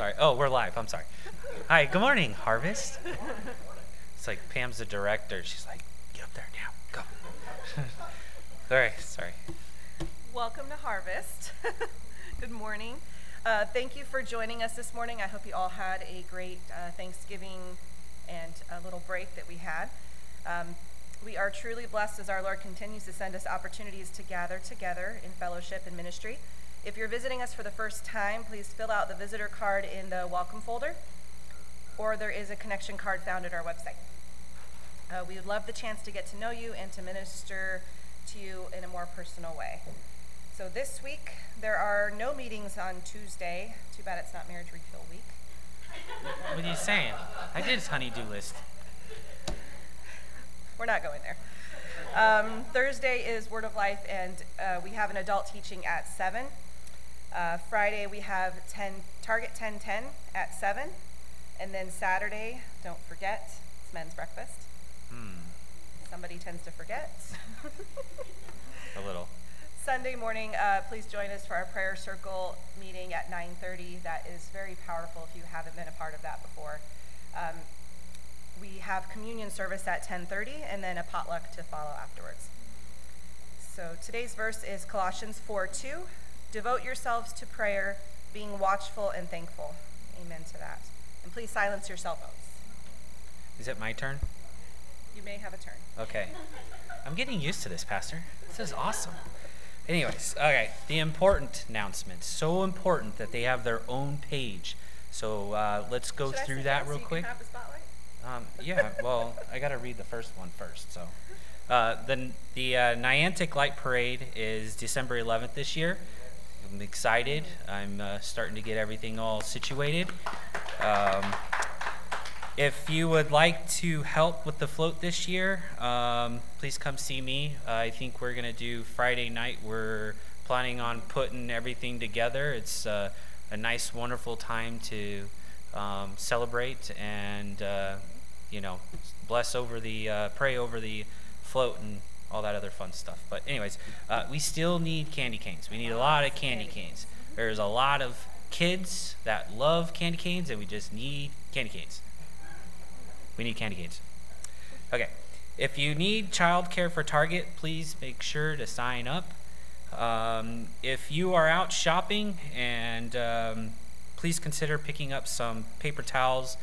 sorry. Oh, we're live. I'm sorry. Hi, good morning, Harvest. It's like Pam's the director. She's like, get up there now. Go. Right, sorry. Welcome to Harvest. Good morning. Uh, thank you for joining us this morning. I hope you all had a great uh, Thanksgiving and a little break that we had. Um, we are truly blessed as our Lord continues to send us opportunities to gather together in fellowship and ministry. If you're visiting us for the first time, please fill out the visitor card in the welcome folder, or there is a connection card found at our website. Uh, we would love the chance to get to know you and to minister to you in a more personal way. So this week, there are no meetings on Tuesday. Too bad it's not marriage refill week. What are you saying? I did his honeydew list. We're not going there. Um, Thursday is Word of Life, and uh, we have an adult teaching at 7. Uh, Friday, we have 10, Target 1010 at 7. And then Saturday, don't forget, it's men's breakfast. Hmm, Somebody tends to forget. a little. Sunday morning, uh, please join us for our prayer circle meeting at 9:30. That is very powerful if you haven't been a part of that before. Um, we have communion service at 10:30 and then a potluck to follow afterwards. So today's verse is Colossians 4:2. Devote yourselves to prayer, being watchful and thankful. Amen to that. And please silence your cell phones. Is it my turn? You may have a turn. Okay. I'm getting used to this, Pastor. This is awesome. Anyways, okay, the important announcements. So important that they have their own page. So uh, let's go Should through that so real can quick. have the spotlight? Um, yeah, well, I got to read the first one first. So, uh, the the uh, Niantic Light Parade is December 11th this year. I'm excited. I'm uh, starting to get everything all situated. Um, if you would like to help with the float this year, um, please come see me. Uh, I think we're gonna do Friday night. We're planning on putting everything together. It's uh, a nice, wonderful time to um, celebrate and uh, you know bless over the uh, pray over the float and all that other fun stuff. But anyways, uh, we still need candy canes. We need a lot of candy canes. There's a lot of kids that love candy canes, and we just need candy canes. We need candy canes. Okay. If you need childcare for Target, please make sure to sign up. Um, if you are out shopping, and um, please consider picking up some paper towels,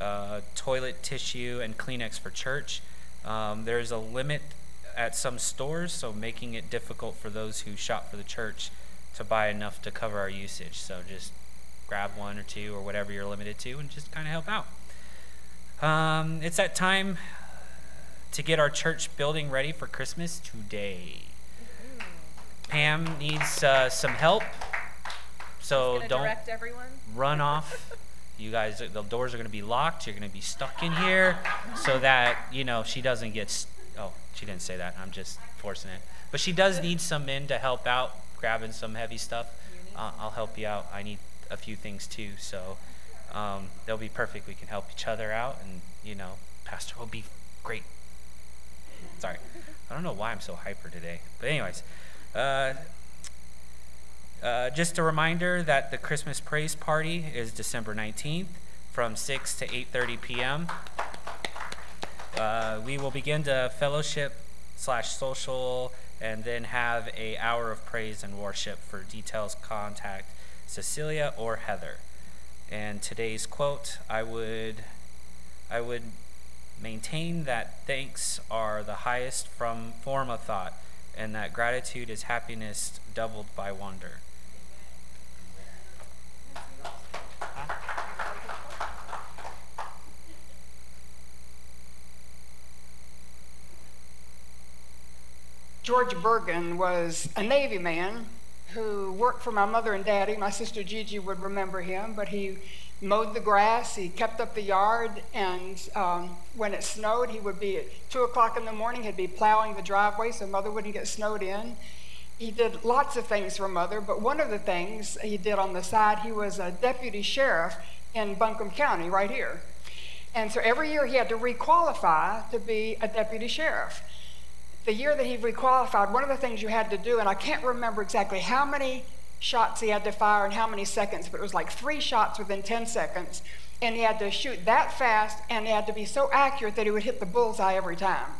uh, toilet tissue, and Kleenex for church. Um, there's a limit at some stores, so making it difficult for those who shop for the church to buy enough to cover our usage. So just grab one or two or whatever you're limited to and just kind of help out. Um, it's that time to get our church building ready for Christmas today. Pam needs uh, some help, so don't everyone. run off. You guys, the doors are going to be locked. You're going to be stuck in here, so that you know she doesn't get. Oh, she didn't say that. I'm just forcing it. But she does need some men to help out, grabbing some heavy stuff. Uh, I'll help you out. I need a few things too, so um, they'll be perfect. We can help each other out, and you know, Pastor will be great. Sorry, I don't know why I'm so hyper today, but anyways. Uh, uh, just a reminder that the Christmas praise party is December 19th from 6 to 8:30 p.m. Uh, we will begin to fellowship slash social and then have a hour of praise and worship. For details, contact Cecilia or Heather. And today's quote: I would, I would maintain that thanks are the highest from form of thought, and that gratitude is happiness doubled by wonder. George Bergen was a Navy man who worked for my mother and daddy. My sister Gigi would remember him, but he mowed the grass, he kept up the yard, and um, when it snowed, he would be at 2 o'clock in the morning, he'd be plowing the driveway so mother wouldn't get snowed in. He did lots of things for mother, but one of the things he did on the side, he was a deputy sheriff in Buncombe County, right here. And so every year he had to requalify to be a deputy sheriff the year that he requalified, one of the things you had to do, and I can't remember exactly how many shots he had to fire and how many seconds, but it was like three shots within 10 seconds. And he had to shoot that fast and he had to be so accurate that he would hit the bullseye every time.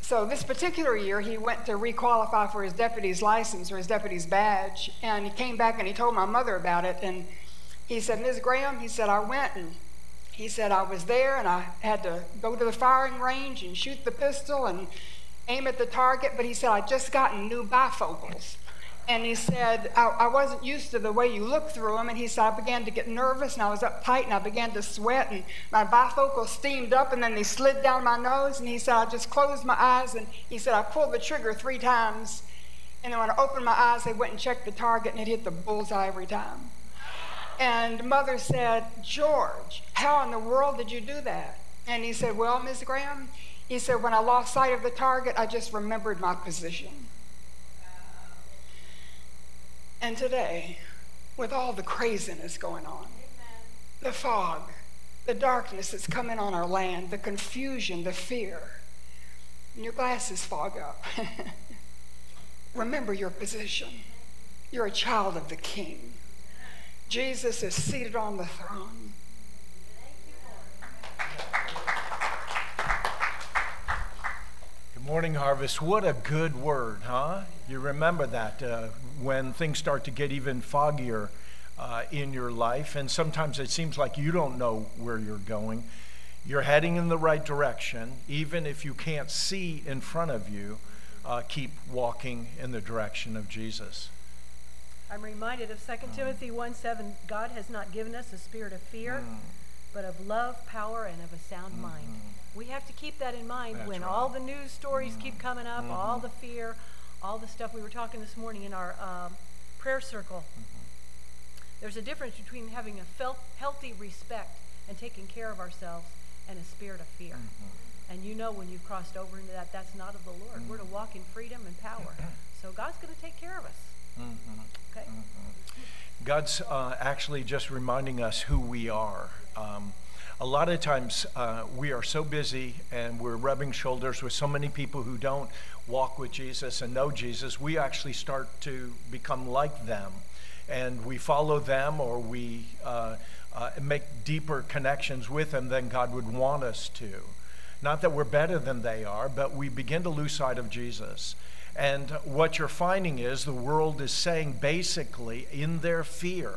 So this particular year, he went to requalify for his deputy's license or his deputy's badge, and he came back and he told my mother about it. And he said, Ms. Graham, he said, I went and he said, I was there and I had to go to the firing range and shoot the pistol and aim at the target, but he said, I just gotten new bifocals. And he said, I, I, wasn't used to the way you look through them. And he said, I began to get nervous and I was uptight and I began to sweat and my bifocals steamed up and then they slid down my nose. And he said, I just closed my eyes and he said, I pulled the trigger three times. And then when I opened my eyes, they went and checked the target and it hit the bullseye every time. And mother said, George, how in the world did you do that? And he said, Well, Miss Graham, he said, when I lost sight of the target, I just remembered my position. And today, with all the craziness going on, the fog, the darkness that's coming on our land, the confusion, the fear, and your glasses fog up. Remember your position. You're a child of the King. Jesus is seated on the throne. Morning, Harvest. What a good word, huh? You remember that uh, when things start to get even foggier uh, in your life, and sometimes it seems like you don't know where you're going. You're heading in the right direction, even if you can't see in front of you. Uh, keep walking in the direction of Jesus. I'm reminded of 2 mm. Timothy 1 7. God has not given us a spirit of fear, mm. but of love, power, and of a sound mm-hmm. mind. We have to keep that in mind That's when right. all the news stories mm-hmm. keep coming up, mm-hmm. all the fear, all the stuff we were talking this morning in our um, prayer circle. Mm-hmm. There's a difference between having a felt, healthy respect and taking care of ourselves and a spirit of fear. Mm-hmm. And you know when you've crossed over into that, that's not of the Lord. Mm-hmm. We're to mm-hmm. walk in freedom and power. so God's going to take care of us. Mm-hmm. Okay? Mm-hmm. God's uh, actually just reminding us who we are. Um, a lot of times uh, we are so busy and we're rubbing shoulders with so many people who don't walk with Jesus and know Jesus, we actually start to become like them. And we follow them or we uh, uh, make deeper connections with them than God would want us to. Not that we're better than they are, but we begin to lose sight of Jesus. And what you're finding is the world is saying basically in their fear,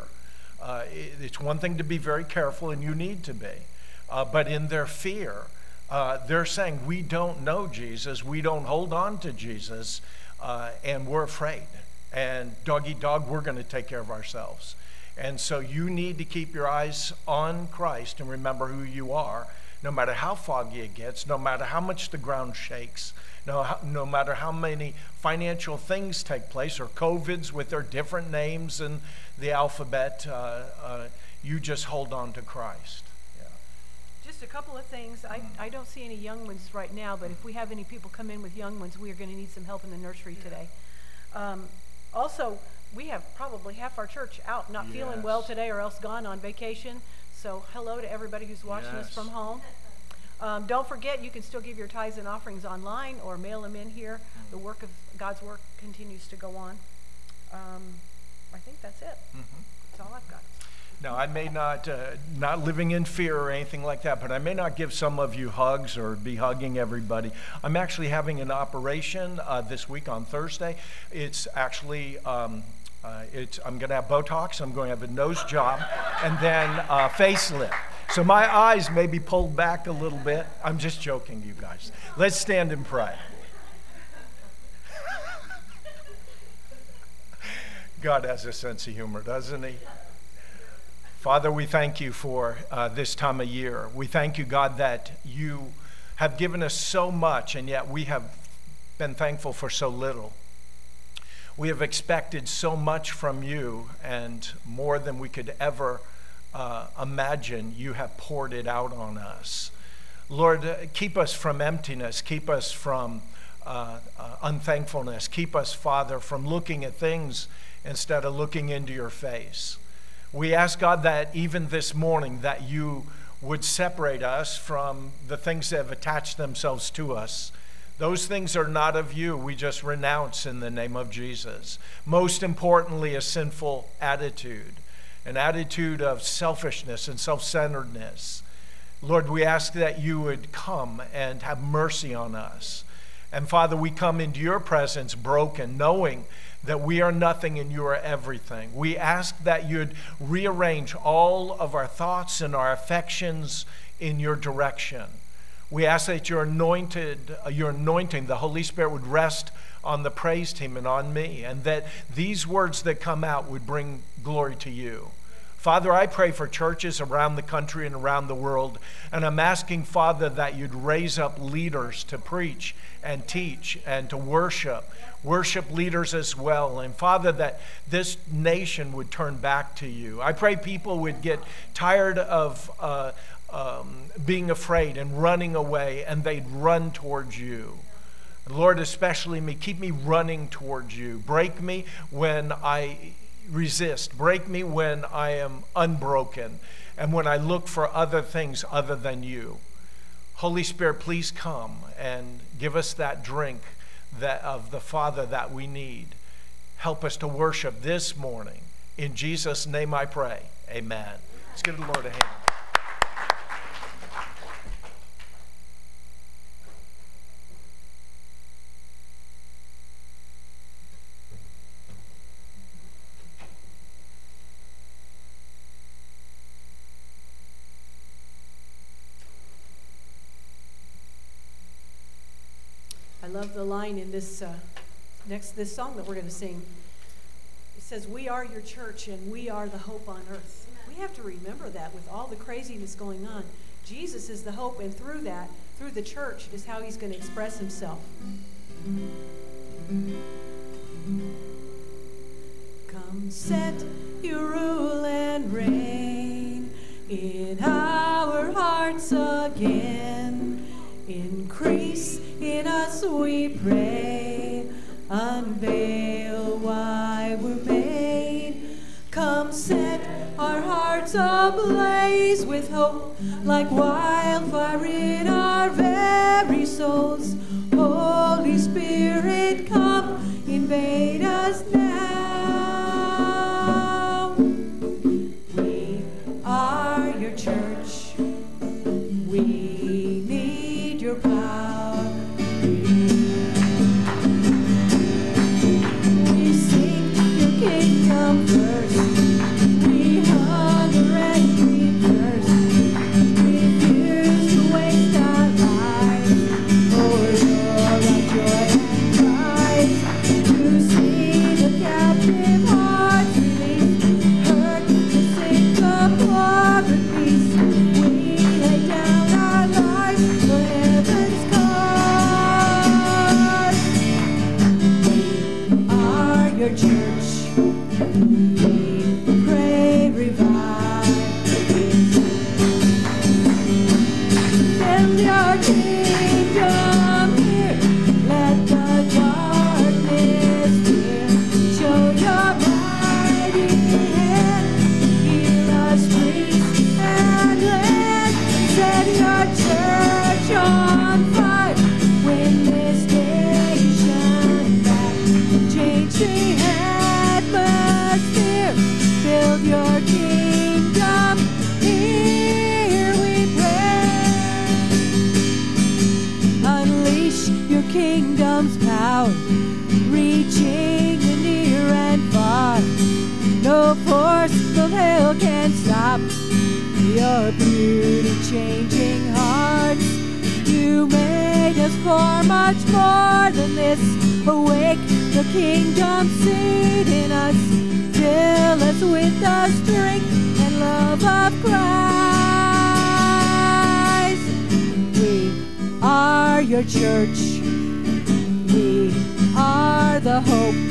uh, it's one thing to be very careful, and you need to be. Uh, but in their fear, uh, they're saying, We don't know Jesus, we don't hold on to Jesus, uh, and we're afraid. And dog eat dog, we're going to take care of ourselves. And so you need to keep your eyes on Christ and remember who you are, no matter how foggy it gets, no matter how much the ground shakes, no, no matter how many financial things take place or COVIDs with their different names and the alphabet, uh, uh, you just hold on to Christ just a couple of things. I, I don't see any young ones right now, but if we have any people come in with young ones, we are going to need some help in the nursery today. Um, also, we have probably half our church out, not yes. feeling well today, or else gone on vacation. So, hello to everybody who's watching yes. us from home. Um, don't forget, you can still give your tithes and offerings online or mail them in here. The work of God's work continues to go on. Um, I think that's it. Mm-hmm. That's all I've got. Now, I may not, uh, not living in fear or anything like that, but I may not give some of you hugs or be hugging everybody. I'm actually having an operation uh, this week on Thursday. It's actually, um, uh, it's, I'm going to have Botox, I'm going to have a nose job, and then uh, facelift. So my eyes may be pulled back a little bit. I'm just joking, you guys. Let's stand and pray. God has a sense of humor, doesn't he? Father, we thank you for uh, this time of year. We thank you, God, that you have given us so much, and yet we have been thankful for so little. We have expected so much from you, and more than we could ever uh, imagine, you have poured it out on us. Lord, keep us from emptiness, keep us from uh, uh, unthankfulness, keep us, Father, from looking at things instead of looking into your face. We ask God that even this morning that you would separate us from the things that have attached themselves to us, Those things are not of you. We just renounce in the name of Jesus. Most importantly, a sinful attitude, an attitude of selfishness and self centeredness. Lord, we ask that you would come and have mercy on us. And Father, we come into your presence broken, knowing that we are nothing and you are everything. We ask that you'd rearrange all of our thoughts and our affections in your direction. We ask that your anointed, uh, your anointing, the Holy Spirit would rest on the praise team and on me, and that these words that come out would bring glory to you. Father, I pray for churches around the country and around the world, and I'm asking, Father, that you'd raise up leaders to preach and teach and to worship, worship leaders as well. And Father, that this nation would turn back to you. I pray people would get tired of, uh, um, being afraid and running away, and they'd run towards you. Lord, especially me, keep me running towards you. Break me when I resist. Break me when I am unbroken and when I look for other things other than you. Holy Spirit, please come and give us that drink that, of the Father that we need. Help us to worship this morning. In Jesus' name I pray. Amen. Let's give the Lord a hand. Love the line in this uh, next this song that we're going to sing. It says, "We are your church, and we are the hope on earth." We have to remember that with all the craziness going on, Jesus is the hope, and through that, through the church, is how He's going to express Himself. Come, set your rule and reign in our hearts again. Increase in us, we pray. Unveil why we're made. Come set our hearts ablaze with hope, like wildfire in our very souls. Holy Spirit, come invade us now. Kingdom seed in us. Fill us with the strength and love of Christ. We are your church. We are the hope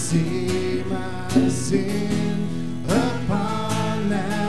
see my sin upon that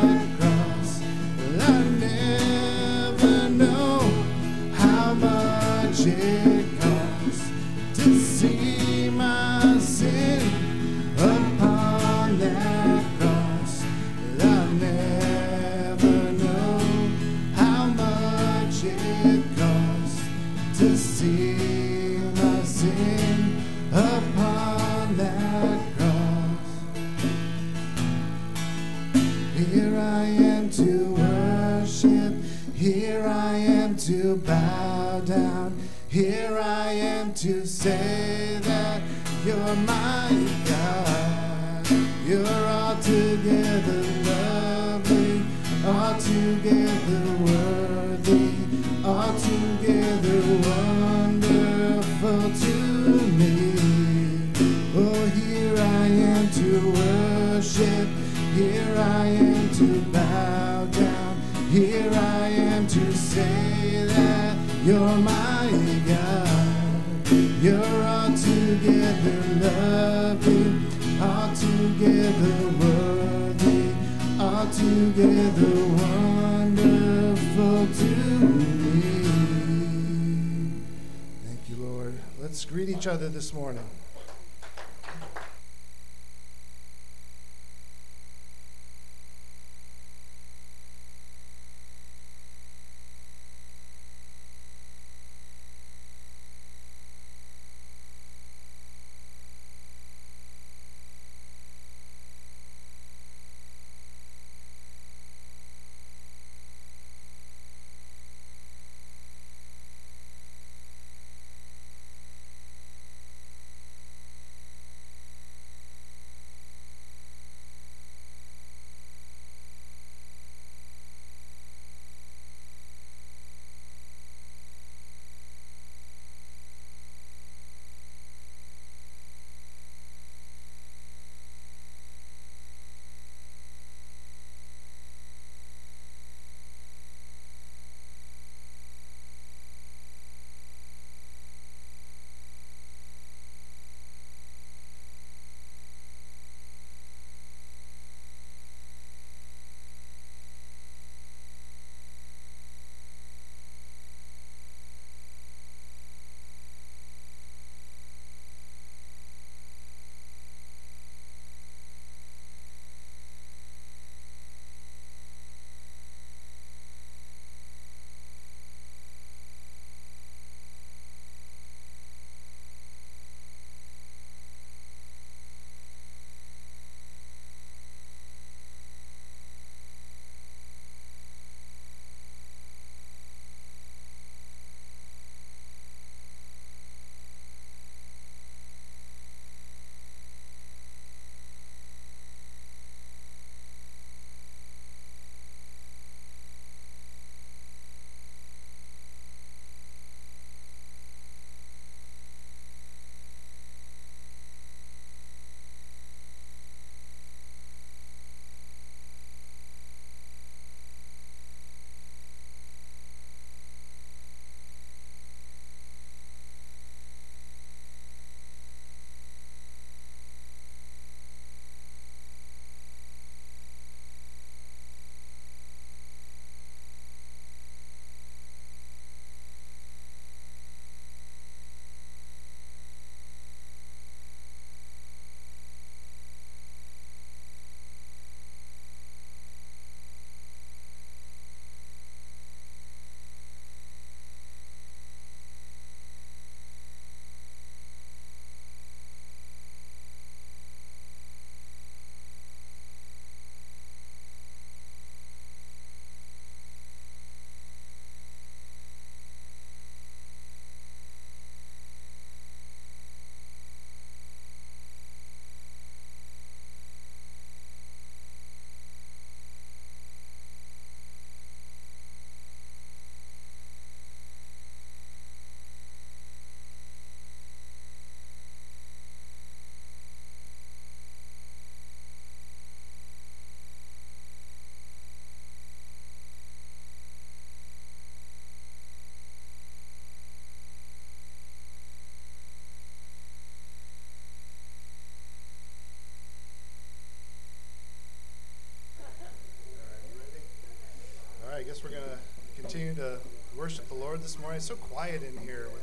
quiet in here with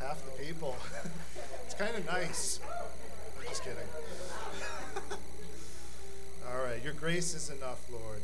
half the people. it's kind of nice. I'm just kidding. All right, your grace is enough, Lord.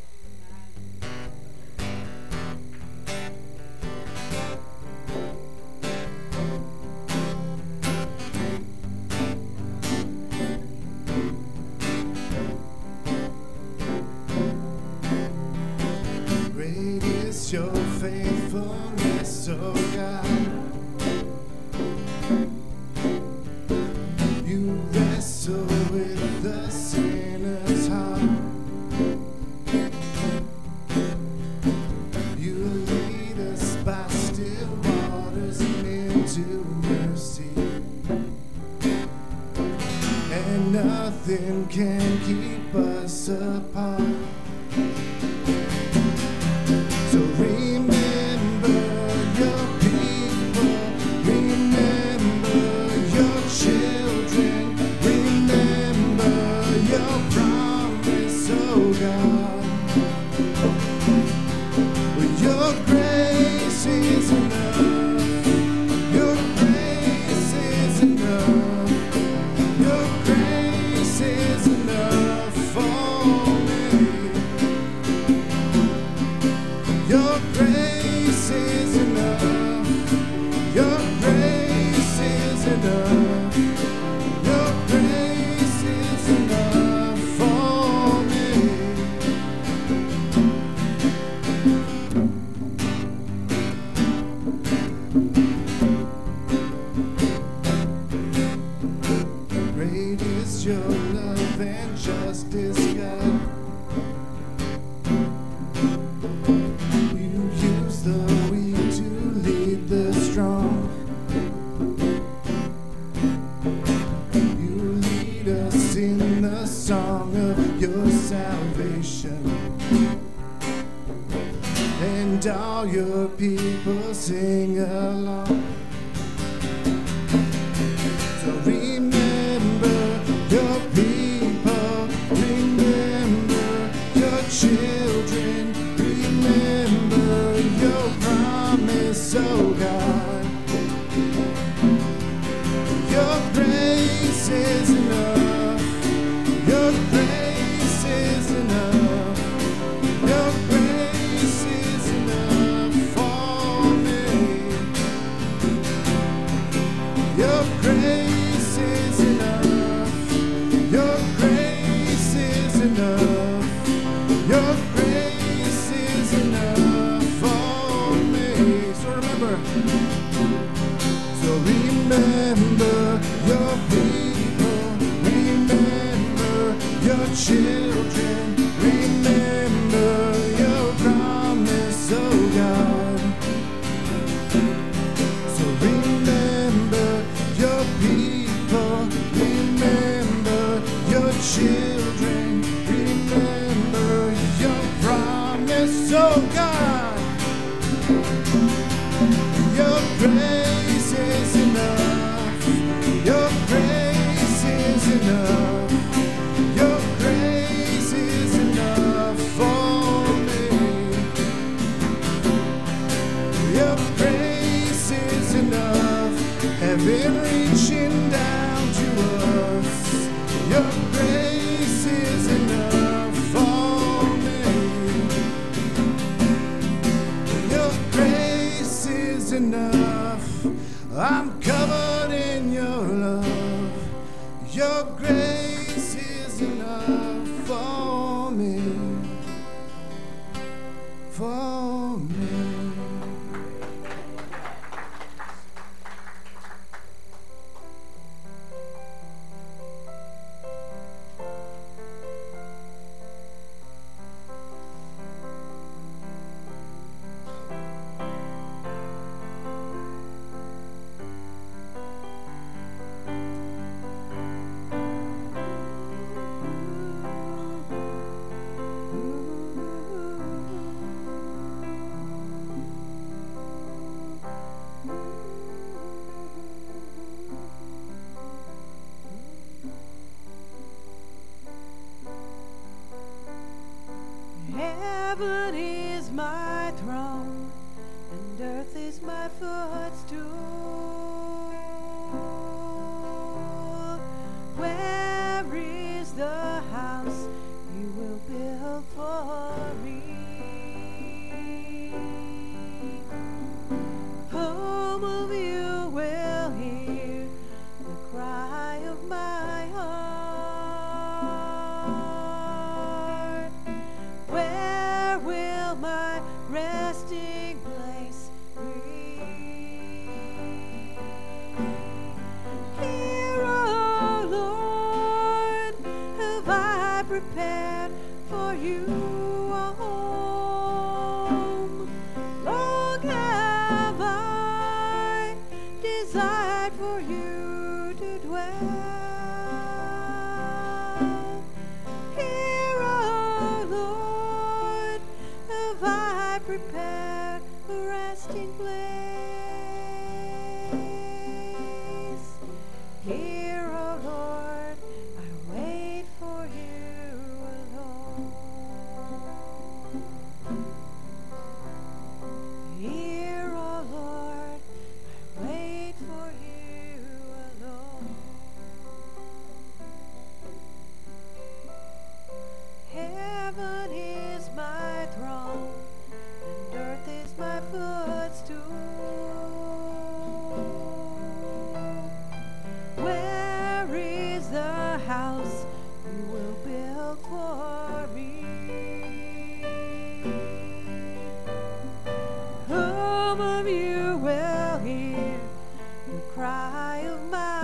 Nothing can keep us apart. heavenly the cry of my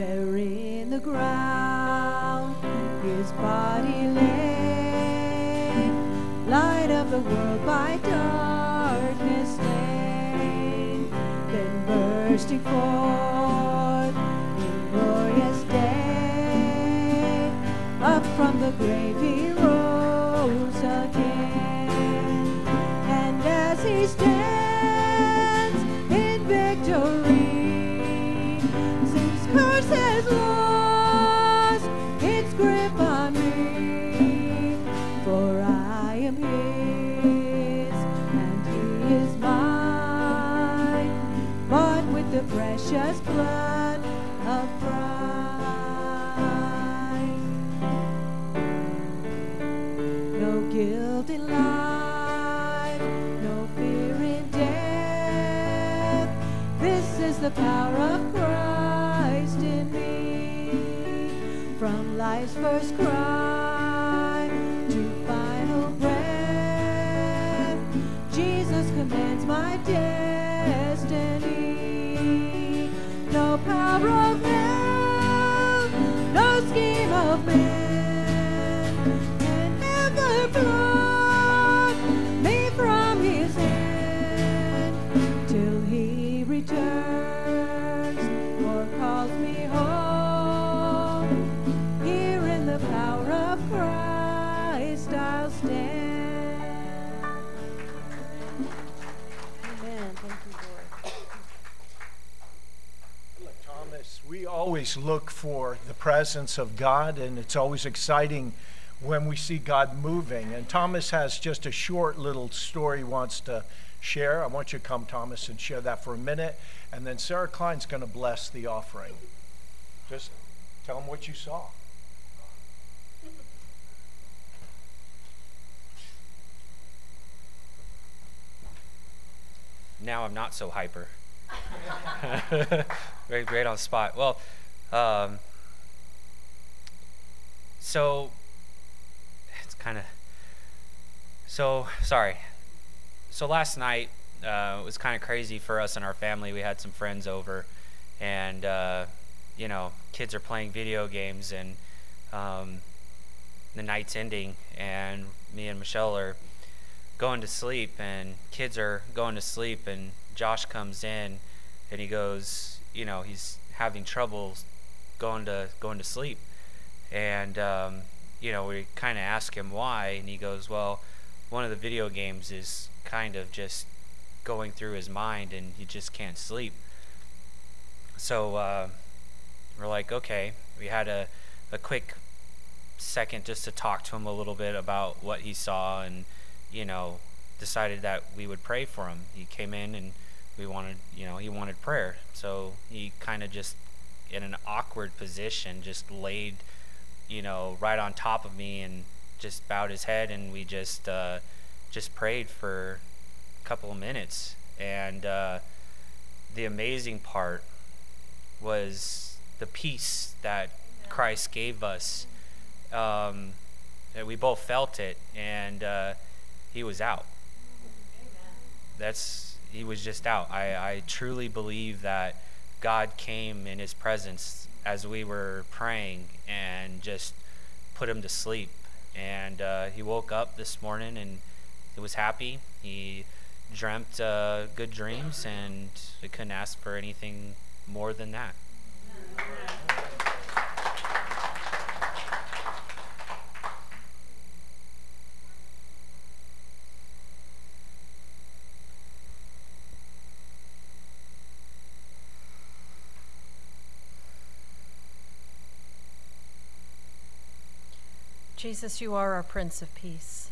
Burying the ground his body lay, light of the world by darkness slain, then bursting forth in glorious day, up from the grave. precious blood of Christ. No guilt in life, no fear in death. This is the power of Christ in me. From life's first cry. Always look for the presence of God, and it's always exciting when we see God moving. And Thomas has just a short little story he wants to share. I want you to come, Thomas, and share that for a minute. And then Sarah Klein's going to bless the offering. Just tell them what you saw. now I'm not so hyper. very great on spot. Well, um, so it's kind of so sorry. So last night uh, it was kind of crazy for us and our family. We had some friends over, and uh, you know, kids are playing video games, and um, the night's ending, and me and Michelle are going to sleep and kids are going to sleep and Josh comes in and he goes, you know, he's having trouble going to going to sleep. And um, you know, we kind of ask him why and he goes, "Well, one of the video games is kind of just going through his mind and he just can't sleep." So uh, we're like, "Okay." We had a a quick second just to talk to him a little bit about what he saw and you know, decided that we would pray for him. He came in and we wanted, you know, he wanted prayer. So he kind of just, in an awkward position, just laid, you know, right on top of me and just bowed his head and we just, uh, just prayed for a couple of minutes. And uh, the amazing part was the peace that Christ gave us. Um, that we both felt it, and uh, he was out. That's he was just out. I, I truly believe that God came in his presence as we were praying and just put him to sleep. And uh, he woke up this morning and he was happy. He dreamt uh, good dreams, and we couldn't ask for anything more than that. Jesus, you are our Prince of Peace.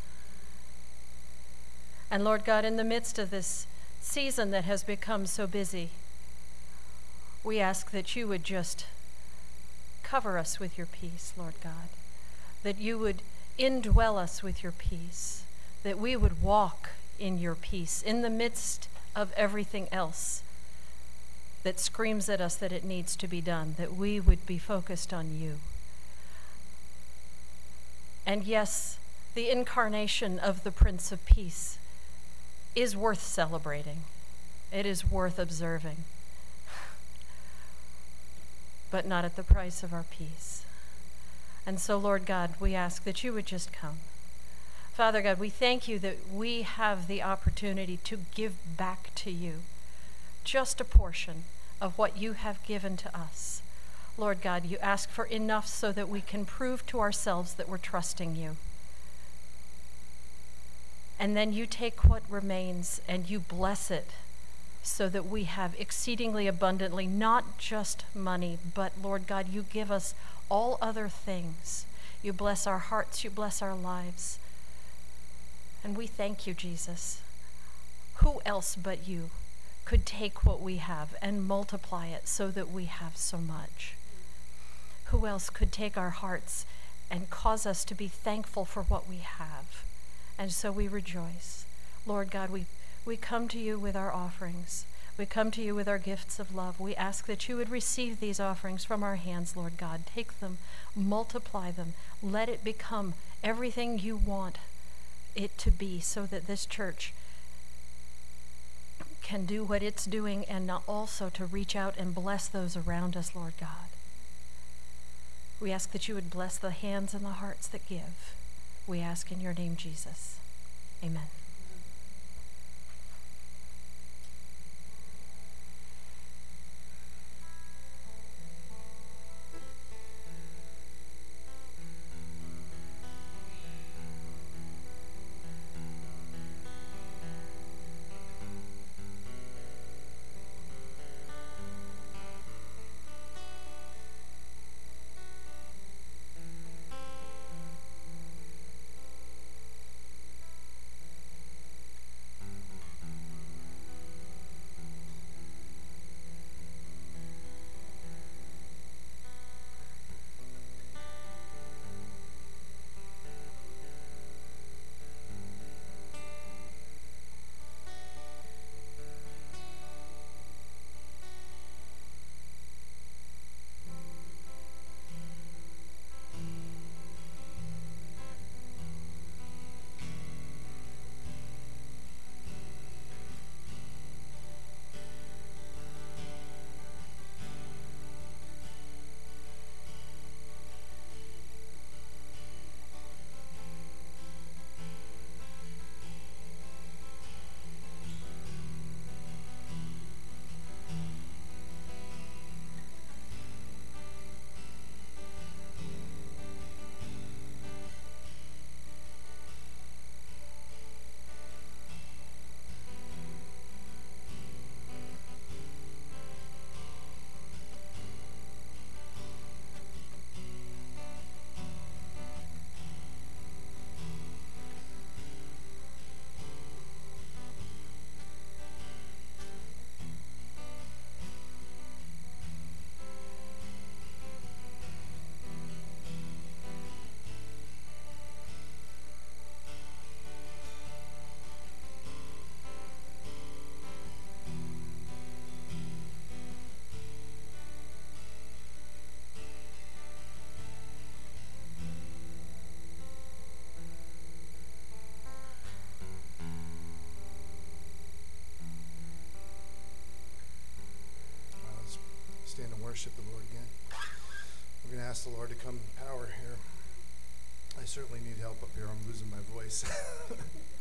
And Lord God, in the midst of this season that has become so busy, we ask that you would just cover us with your peace, Lord God, that you would indwell us with your peace, that we would walk in your peace in the midst of everything else that screams at us that it needs to be done, that we would be focused on you. And yes, the incarnation of the Prince of Peace is worth celebrating, it is worth observing, but not at the price of our peace. And so, Lord God, we ask that you would just come. Father God, we thank you that we have the opportunity to give back to you just a portion of what you have given to us. Lord God, you ask for enough so that we can prove to ourselves that we're trusting you. And then you take what remains and you bless it so that we have exceedingly abundantly, not just money, but Lord God, you give us all other things. You bless our hearts, you bless our lives. And we thank you, Jesus. Who else but you could take what we have and multiply it so that we have so much? Who else could take our hearts and cause us to be thankful for what we have? And so we rejoice. Lord God, we, we come to you with our offerings. We come to you with our gifts of love. We ask that you would receive these offerings from our hands, Lord God. Take them, multiply them, let it become everything you want it to be so that this church can do what it's doing and also to reach out and bless those around us, Lord God. We ask that you would bless the hands and the hearts that give. We ask in your name, Jesus. Amen. Worship the Lord again. We're going to ask the Lord to come power here. I certainly need help up here. I'm losing my voice.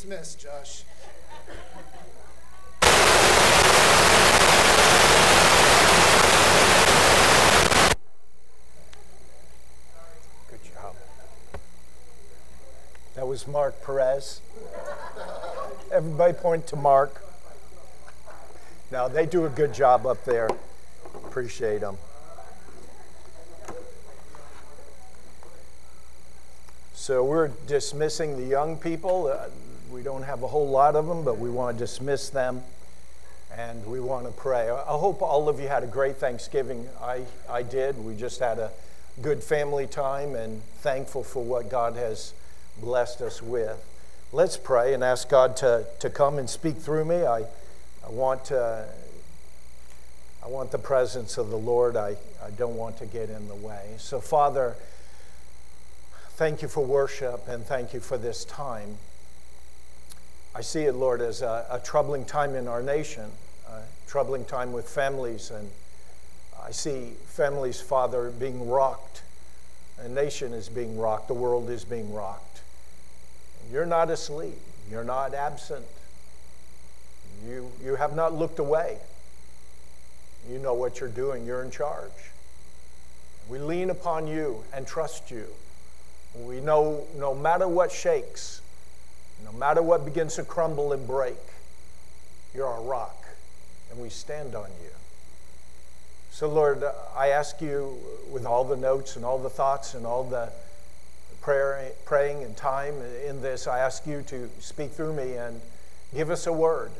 dismissed, Josh. Good job. That was Mark Perez. Everybody point to Mark. Now, they do a good job up there. Appreciate them. So, we're dismissing the young people. Uh, we don't have a whole lot of them, but we want to dismiss them and we want to pray. I hope all of you had a great Thanksgiving. I, I did. We just had a good family time and thankful for what God has blessed us with. Let's pray and ask God to, to come and speak through me. I, I, want, uh, I want the presence of the Lord. I, I don't want to get in the way. So, Father, thank you for worship and thank you for this time. I see it, Lord, as a, a troubling time in our nation, a troubling time with families, and I see families, Father, being rocked. A nation is being rocked, the world is being rocked. You're not asleep, you're not absent. You, you have not looked away. You know what you're doing, you're in charge. We lean upon you and trust you. We know no matter what shakes, no matter what begins to crumble and break, you're our rock, and we stand on you. So, Lord, I ask you with all the notes and all the thoughts and all the prayer, praying and time in this, I ask you to speak through me and give us a word.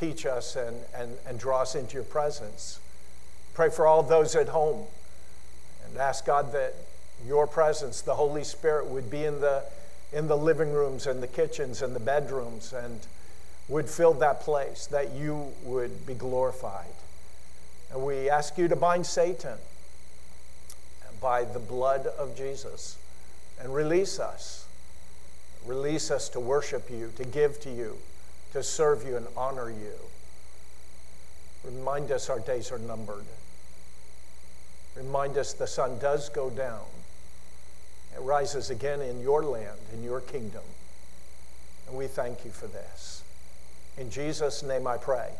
Teach us and, and, and draw us into your presence. Pray for all those at home and ask God that your presence, the Holy Spirit, would be in the, in the living rooms and the kitchens and the bedrooms and would fill that place, that you would be glorified. And we ask you to bind Satan by the blood of Jesus and release us. Release us to worship you, to give to you, to serve you and honor you. Remind us our days are numbered. Remind us the sun does go down. Rises again in your land, in your kingdom. And we thank you for this. In Jesus' name I pray.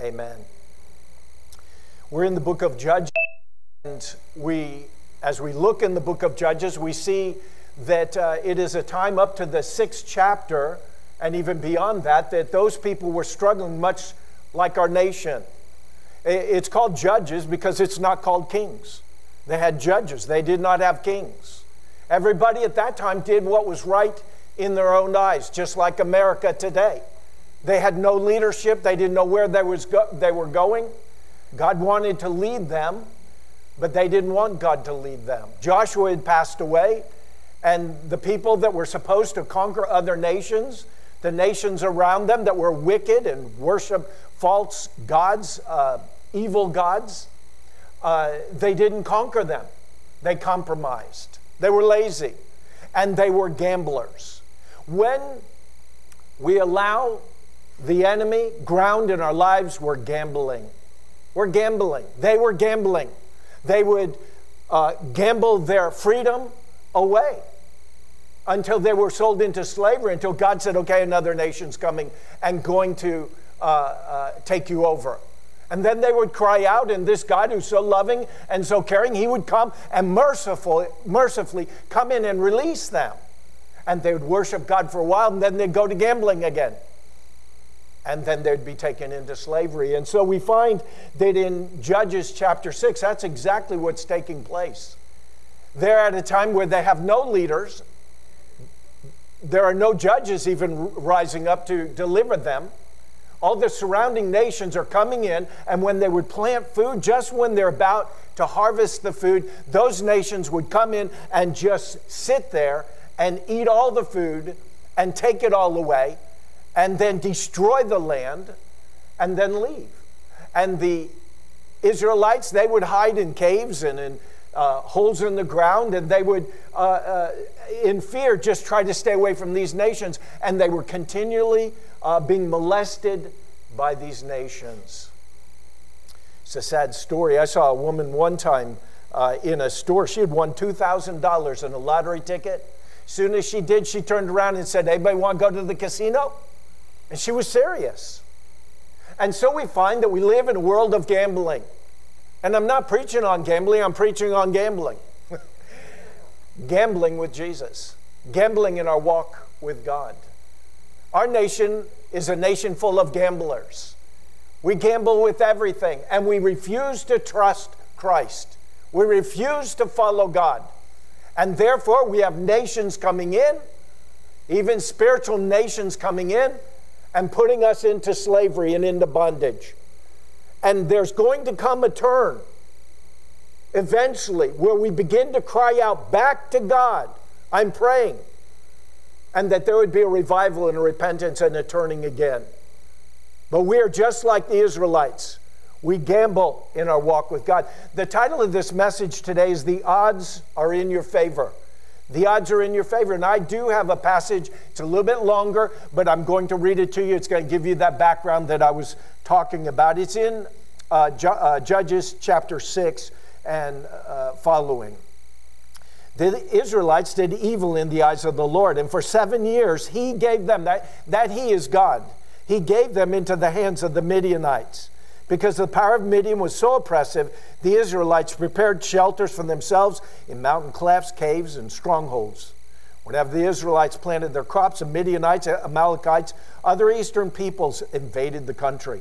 Amen. We're in the book of Judges, and we, as we look in the book of Judges, we see that uh, it is a time up to the sixth chapter, and even beyond that, that those people were struggling much like our nation. It's called Judges because it's not called Kings. They had judges, they did not have kings. Everybody at that time did what was right in their own eyes, just like America today. They had no leadership, they didn't know where they, was go- they were going. God wanted to lead them, but they didn't want God to lead them. Joshua had passed away, and the people that were supposed to conquer other nations, the nations around them that were wicked and worship false gods, uh, evil gods, uh, they didn't conquer them. They compromised. They were lazy and they were gamblers. When we allow the enemy ground in our lives, we're gambling. We're gambling. They were gambling. They would uh, gamble their freedom away until they were sold into slavery, until God said, okay, another nation's coming and going to uh, uh, take you over. And then they would cry out, and this God who's so loving and so caring, he would come and merciful, mercifully come in and release them. And they would worship God for a while, and then they'd go to gambling again. And then they'd be taken into slavery. And so we find that in Judges chapter 6, that's exactly what's taking place. They're at a time where they have no leaders, there are no judges even rising up to deliver them. All the surrounding nations are coming in, and when they would plant food, just when they're about to harvest the food, those nations would come in and just sit there and eat all the food and take it all away and then destroy the land and then leave. And the Israelites, they would hide in caves and in uh, holes in the ground, and they would, uh, uh, in fear, just tried to stay away from these nations. And they were continually uh, being molested by these nations. It's a sad story. I saw a woman one time uh, in a store. She had won $2,000 in a lottery ticket. As soon as she did, she turned around and said, Anybody want to go to the casino? And she was serious. And so we find that we live in a world of gambling. And I'm not preaching on gambling, I'm preaching on gambling. Gambling with Jesus, gambling in our walk with God. Our nation is a nation full of gamblers. We gamble with everything, and we refuse to trust Christ. We refuse to follow God. And therefore, we have nations coming in, even spiritual nations coming in, and putting us into slavery and into bondage. And there's going to come a turn eventually where we begin to cry out back to God. I'm praying. And that there would be a revival and a repentance and a turning again. But we are just like the Israelites. We gamble in our walk with God. The title of this message today is The Odds Are in Your Favor. The odds are in your favor. And I do have a passage, it's a little bit longer, but I'm going to read it to you. It's going to give you that background that I was talking about. It's in uh, Ju- uh, Judges chapter 6 and uh, following. The Israelites did evil in the eyes of the Lord, and for seven years he gave them that, that he is God. He gave them into the hands of the Midianites. Because the power of Midian was so oppressive, the Israelites prepared shelters for themselves in mountain clefts, caves, and strongholds. Whenever the Israelites planted their crops, the Midianites, Amalekites, other eastern peoples invaded the country.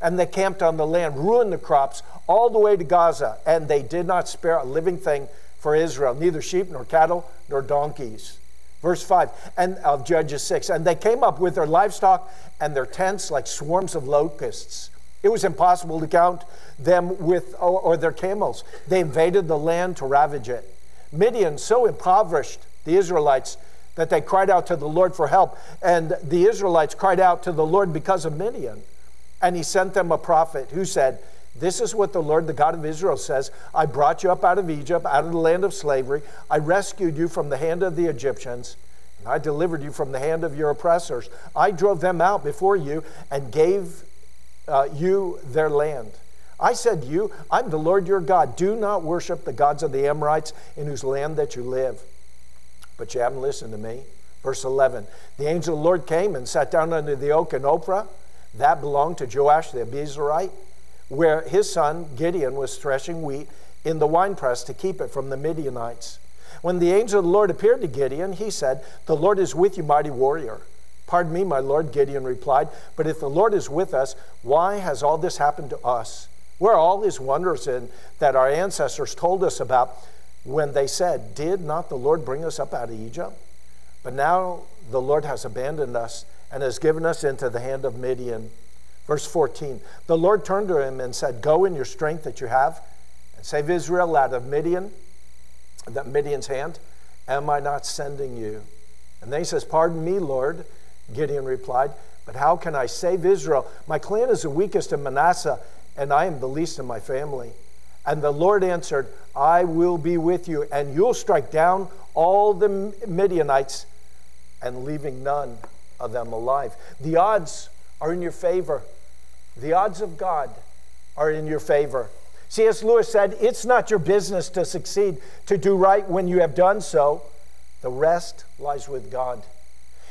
And they camped on the land, ruined the crops all the way to Gaza, and they did not spare a living thing for Israel, neither sheep nor cattle nor donkeys. Verse 5 and of Judges 6. And they came up with their livestock and their tents like swarms of locusts. It was impossible to count them with, or, or their camels. They invaded the land to ravage it. Midian so impoverished the Israelites that they cried out to the Lord for help. And the Israelites cried out to the Lord because of Midian. And he sent them a prophet who said, This is what the Lord, the God of Israel, says I brought you up out of Egypt, out of the land of slavery. I rescued you from the hand of the Egyptians. And I delivered you from the hand of your oppressors. I drove them out before you and gave uh, you their land. I said to you, I'm the Lord your God. Do not worship the gods of the Amorites in whose land that you live. But you haven't listened to me. Verse 11 The angel of the Lord came and sat down under the oak in Ophrah. That belonged to Joash the Abiezrite, where his son Gideon was threshing wheat in the winepress to keep it from the Midianites. When the angel of the Lord appeared to Gideon, he said, The Lord is with you, mighty warrior. Pardon me, my Lord, Gideon replied, but if the Lord is with us, why has all this happened to us? Where are all these wonders in that our ancestors told us about when they said, Did not the Lord bring us up out of Egypt? But now the Lord has abandoned us and has given us into the hand of Midian. Verse 14 The Lord turned to him and said, Go in your strength that you have and save Israel out of Midian, that Midian's hand. Am I not sending you? And then he says, Pardon me, Lord. Gideon replied, But how can I save Israel? My clan is the weakest in Manasseh, and I am the least in my family. And the Lord answered, I will be with you, and you'll strike down all the Midianites, and leaving none of them alive. The odds are in your favor. The odds of God are in your favor. C.S. Lewis said, It's not your business to succeed, to do right when you have done so. The rest lies with God.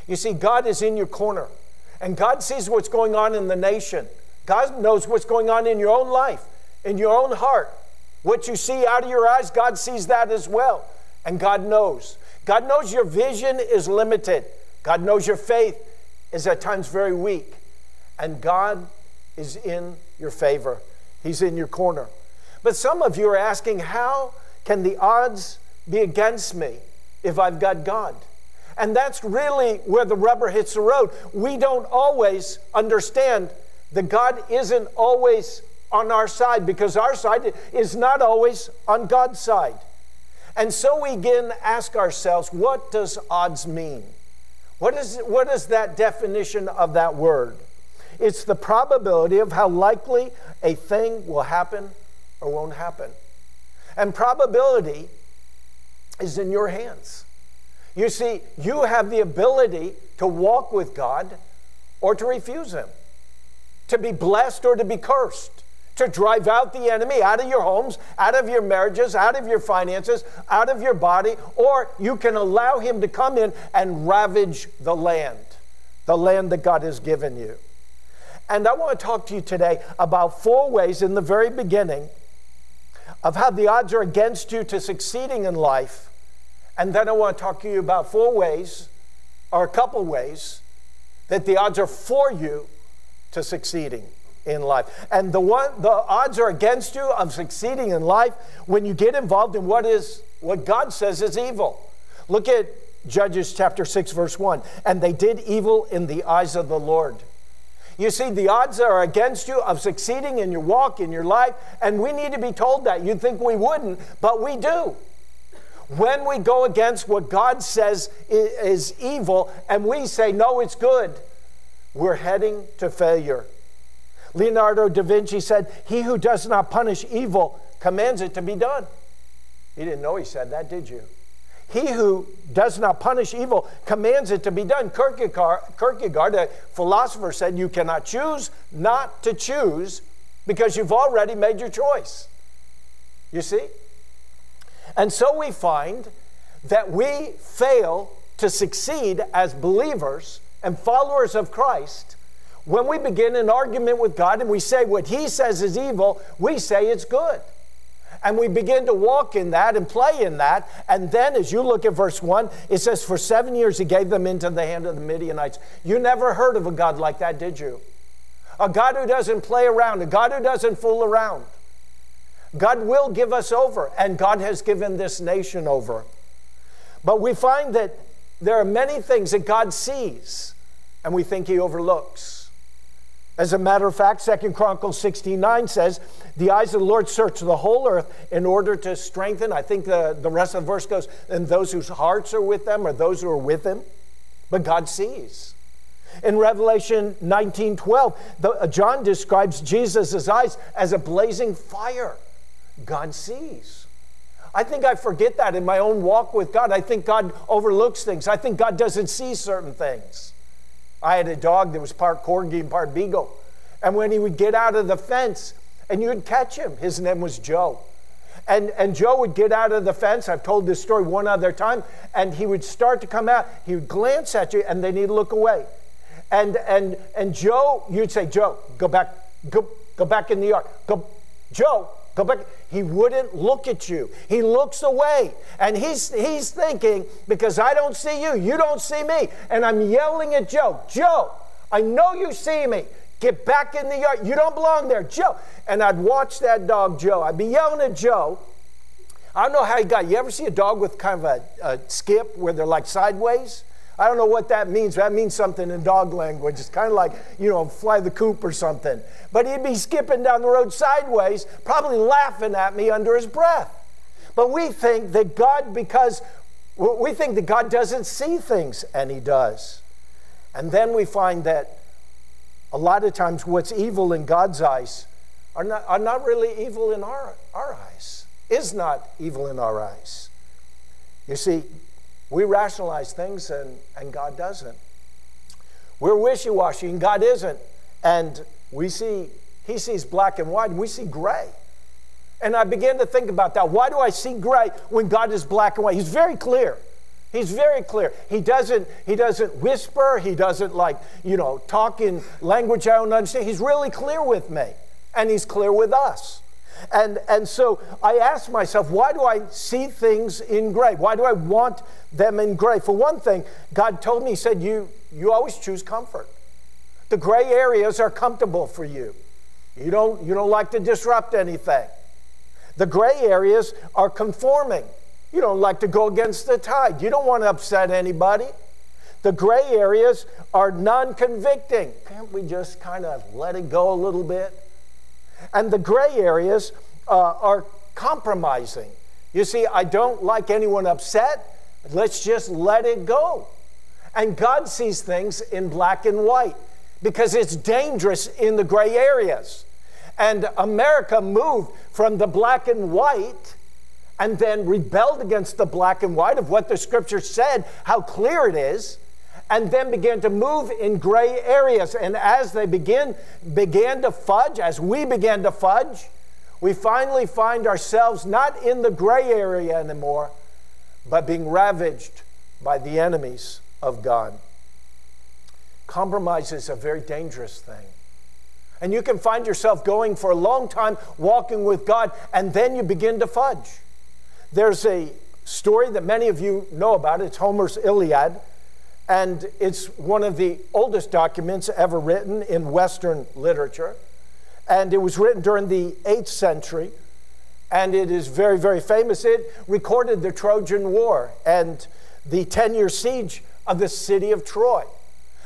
You see, God is in your corner, and God sees what's going on in the nation. God knows what's going on in your own life, in your own heart. What you see out of your eyes, God sees that as well. And God knows. God knows your vision is limited. God knows your faith is at times very weak. And God is in your favor, He's in your corner. But some of you are asking, how can the odds be against me if I've got God? And that's really where the rubber hits the road. We don't always understand that God isn't always on our side because our side is not always on God's side. And so we again ask ourselves, what does odds mean? What is, what is that definition of that word? It's the probability of how likely a thing will happen or won't happen. And probability is in your hands. You see, you have the ability to walk with God or to refuse Him, to be blessed or to be cursed to drive out the enemy out of your homes, out of your marriages, out of your finances, out of your body, or you can allow him to come in and ravage the land, the land that God has given you. And I want to talk to you today about four ways in the very beginning of how the odds are against you to succeeding in life. And then I want to talk to you about four ways, or a couple ways, that the odds are for you to succeeding in life. And the one the odds are against you of succeeding in life when you get involved in what is what God says is evil. Look at Judges chapter 6 verse 1. And they did evil in the eyes of the Lord. You see, the odds are against you of succeeding in your walk, in your life, and we need to be told that. You'd think we wouldn't, but we do. When we go against what God says is evil and we say, no, it's good, we're heading to failure. Leonardo da Vinci said, He who does not punish evil commands it to be done. You didn't know he said that, did you? He who does not punish evil commands it to be done. Kierkegaard, Kierkegaard, a philosopher, said, You cannot choose not to choose because you've already made your choice. You see? And so we find that we fail to succeed as believers and followers of Christ when we begin an argument with God and we say what He says is evil, we say it's good. And we begin to walk in that and play in that. And then, as you look at verse 1, it says, For seven years he gave them into the hand of the Midianites. You never heard of a God like that, did you? A God who doesn't play around, a God who doesn't fool around. God will give us over, and God has given this nation over. But we find that there are many things that God sees, and we think he overlooks. As a matter of fact, Second Chronicles 69 says, The eyes of the Lord search the whole earth in order to strengthen. I think the, the rest of the verse goes, and those whose hearts are with them or those who are with him. But God sees. In Revelation 19 12, the, uh, John describes Jesus' eyes as a blazing fire. God sees. I think I forget that in my own walk with God. I think God overlooks things. I think God doesn't see certain things. I had a dog that was part corgi and part beagle. And when he would get out of the fence and you'd catch him, his name was Joe. And, and Joe would get out of the fence. I've told this story one other time. And he would start to come out. He would glance at you and then he'd look away. And, and, and Joe, you'd say, Joe, go back, go, go back in the yard. Go, Joe, Go back. He wouldn't look at you. He looks away. And he's, he's thinking, because I don't see you, you don't see me. And I'm yelling at Joe, Joe, I know you see me. Get back in the yard. You don't belong there, Joe. And I'd watch that dog, Joe. I'd be yelling at Joe. I don't know how he got. You ever see a dog with kind of a, a skip where they're like sideways? I don't know what that means. That means something in dog language. It's kind of like, you know, fly the coop or something. But he'd be skipping down the road sideways, probably laughing at me under his breath. But we think that God, because we think that God doesn't see things, and He does. And then we find that a lot of times what's evil in God's eyes, are not, are not really evil in our, our eyes, is not evil in our eyes. You see, we rationalize things and, and God doesn't. We're wishy washy and God isn't. And we see, He sees black and white, and we see gray. And I began to think about that. Why do I see gray when God is black and white? He's very clear. He's very clear. He doesn't, he doesn't whisper. He doesn't like, you know, talk in language I don't understand. He's really clear with me. And he's clear with us. And, and so I ask myself, why do I see things in gray? Why do I want them in gray? For one thing, God told me, He said, you, you always choose comfort. The gray areas are comfortable for you. You don't, you don't like to disrupt anything. The gray areas are conforming. You don't like to go against the tide. You don't want to upset anybody. The gray areas are non convicting. Can't we just kind of let it go a little bit? And the gray areas uh, are compromising. You see, I don't like anyone upset. Let's just let it go. And God sees things in black and white because it's dangerous in the gray areas. And America moved from the black and white and then rebelled against the black and white of what the scripture said, how clear it is, and then begin to move in gray areas. And as they begin, began to fudge, as we began to fudge, we finally find ourselves not in the gray area anymore, but being ravaged by the enemies of God. Compromise is a very dangerous thing. And you can find yourself going for a long time walking with God, and then you begin to fudge. There's a story that many of you know about. It's Homer's Iliad, and it's one of the oldest documents ever written in Western literature. And it was written during the 8th century, and it is very, very famous. It recorded the Trojan War and the 10 year siege of the city of Troy.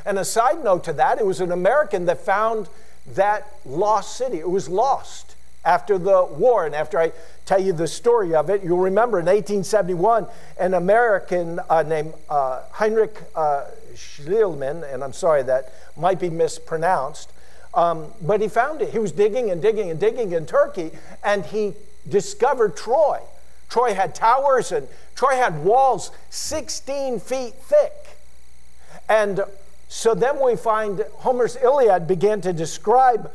And a side note to that, it was an American that found that lost city. It was lost after the war. And after I tell you the story of it, you'll remember in 1871, an American uh, named uh, Heinrich uh, Schliemann, and I'm sorry that might be mispronounced, um, but he found it. He was digging and digging and digging in Turkey, and he discovered Troy. Troy had towers and Troy had walls 16 feet thick. And so then we find Homer's Iliad began to describe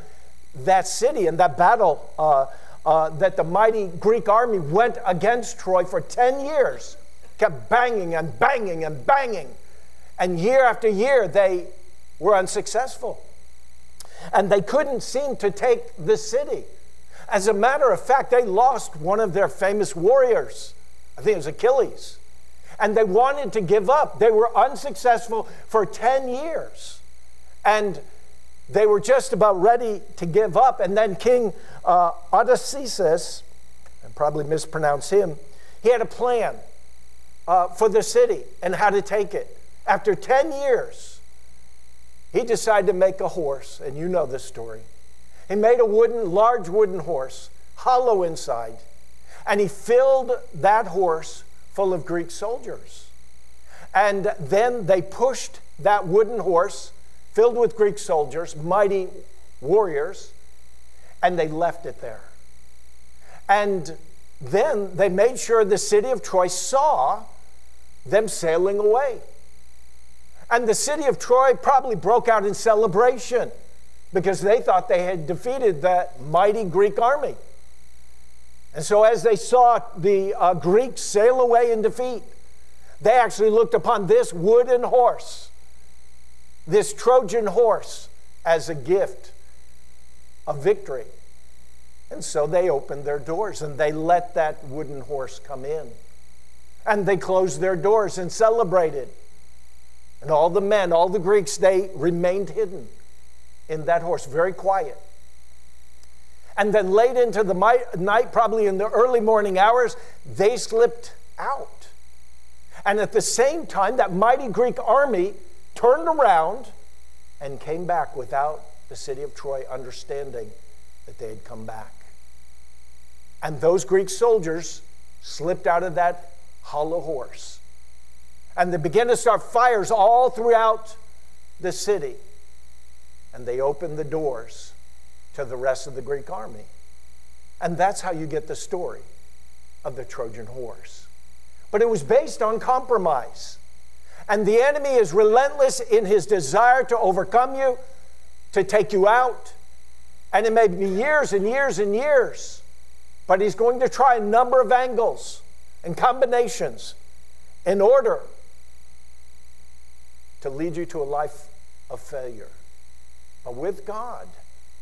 that city and that battle uh, uh, that the mighty Greek army went against Troy for 10 years, kept banging and banging and banging. And year after year, they were unsuccessful. And they couldn't seem to take the city. As a matter of fact, they lost one of their famous warriors. I think it was Achilles. And they wanted to give up. They were unsuccessful for 10 years. And they were just about ready to give up. And then King uh, Odysseus, I probably mispronounce him, he had a plan uh, for the city and how to take it. After 10 years, he decided to make a horse, and you know this story. He made a wooden, large wooden horse, hollow inside, and he filled that horse full of Greek soldiers. And then they pushed that wooden horse filled with Greek soldiers, mighty warriors, and they left it there. And then they made sure the city of Troy saw them sailing away. And the city of Troy probably broke out in celebration because they thought they had defeated that mighty Greek army. And so, as they saw the uh, Greeks sail away in defeat, they actually looked upon this wooden horse this Trojan horse as a gift of victory. And so they opened their doors and they let that wooden horse come in. And they closed their doors and celebrated. And all the men, all the Greeks, they remained hidden in that horse, very quiet. And then late into the night, probably in the early morning hours, they slipped out. And at the same time, that mighty Greek army turned around and came back without the city of Troy understanding that they had come back. And those Greek soldiers slipped out of that hollow horse. And they began to start fires all throughout the city. And they opened the doors to the rest of the Greek army. And that's how you get the story of the Trojan horse. But it was based on compromise. And the enemy is relentless in his desire to overcome you, to take you out. And it may be years and years and years. But he's going to try a number of angles and combinations in order to lead you to a life of failure. But with God,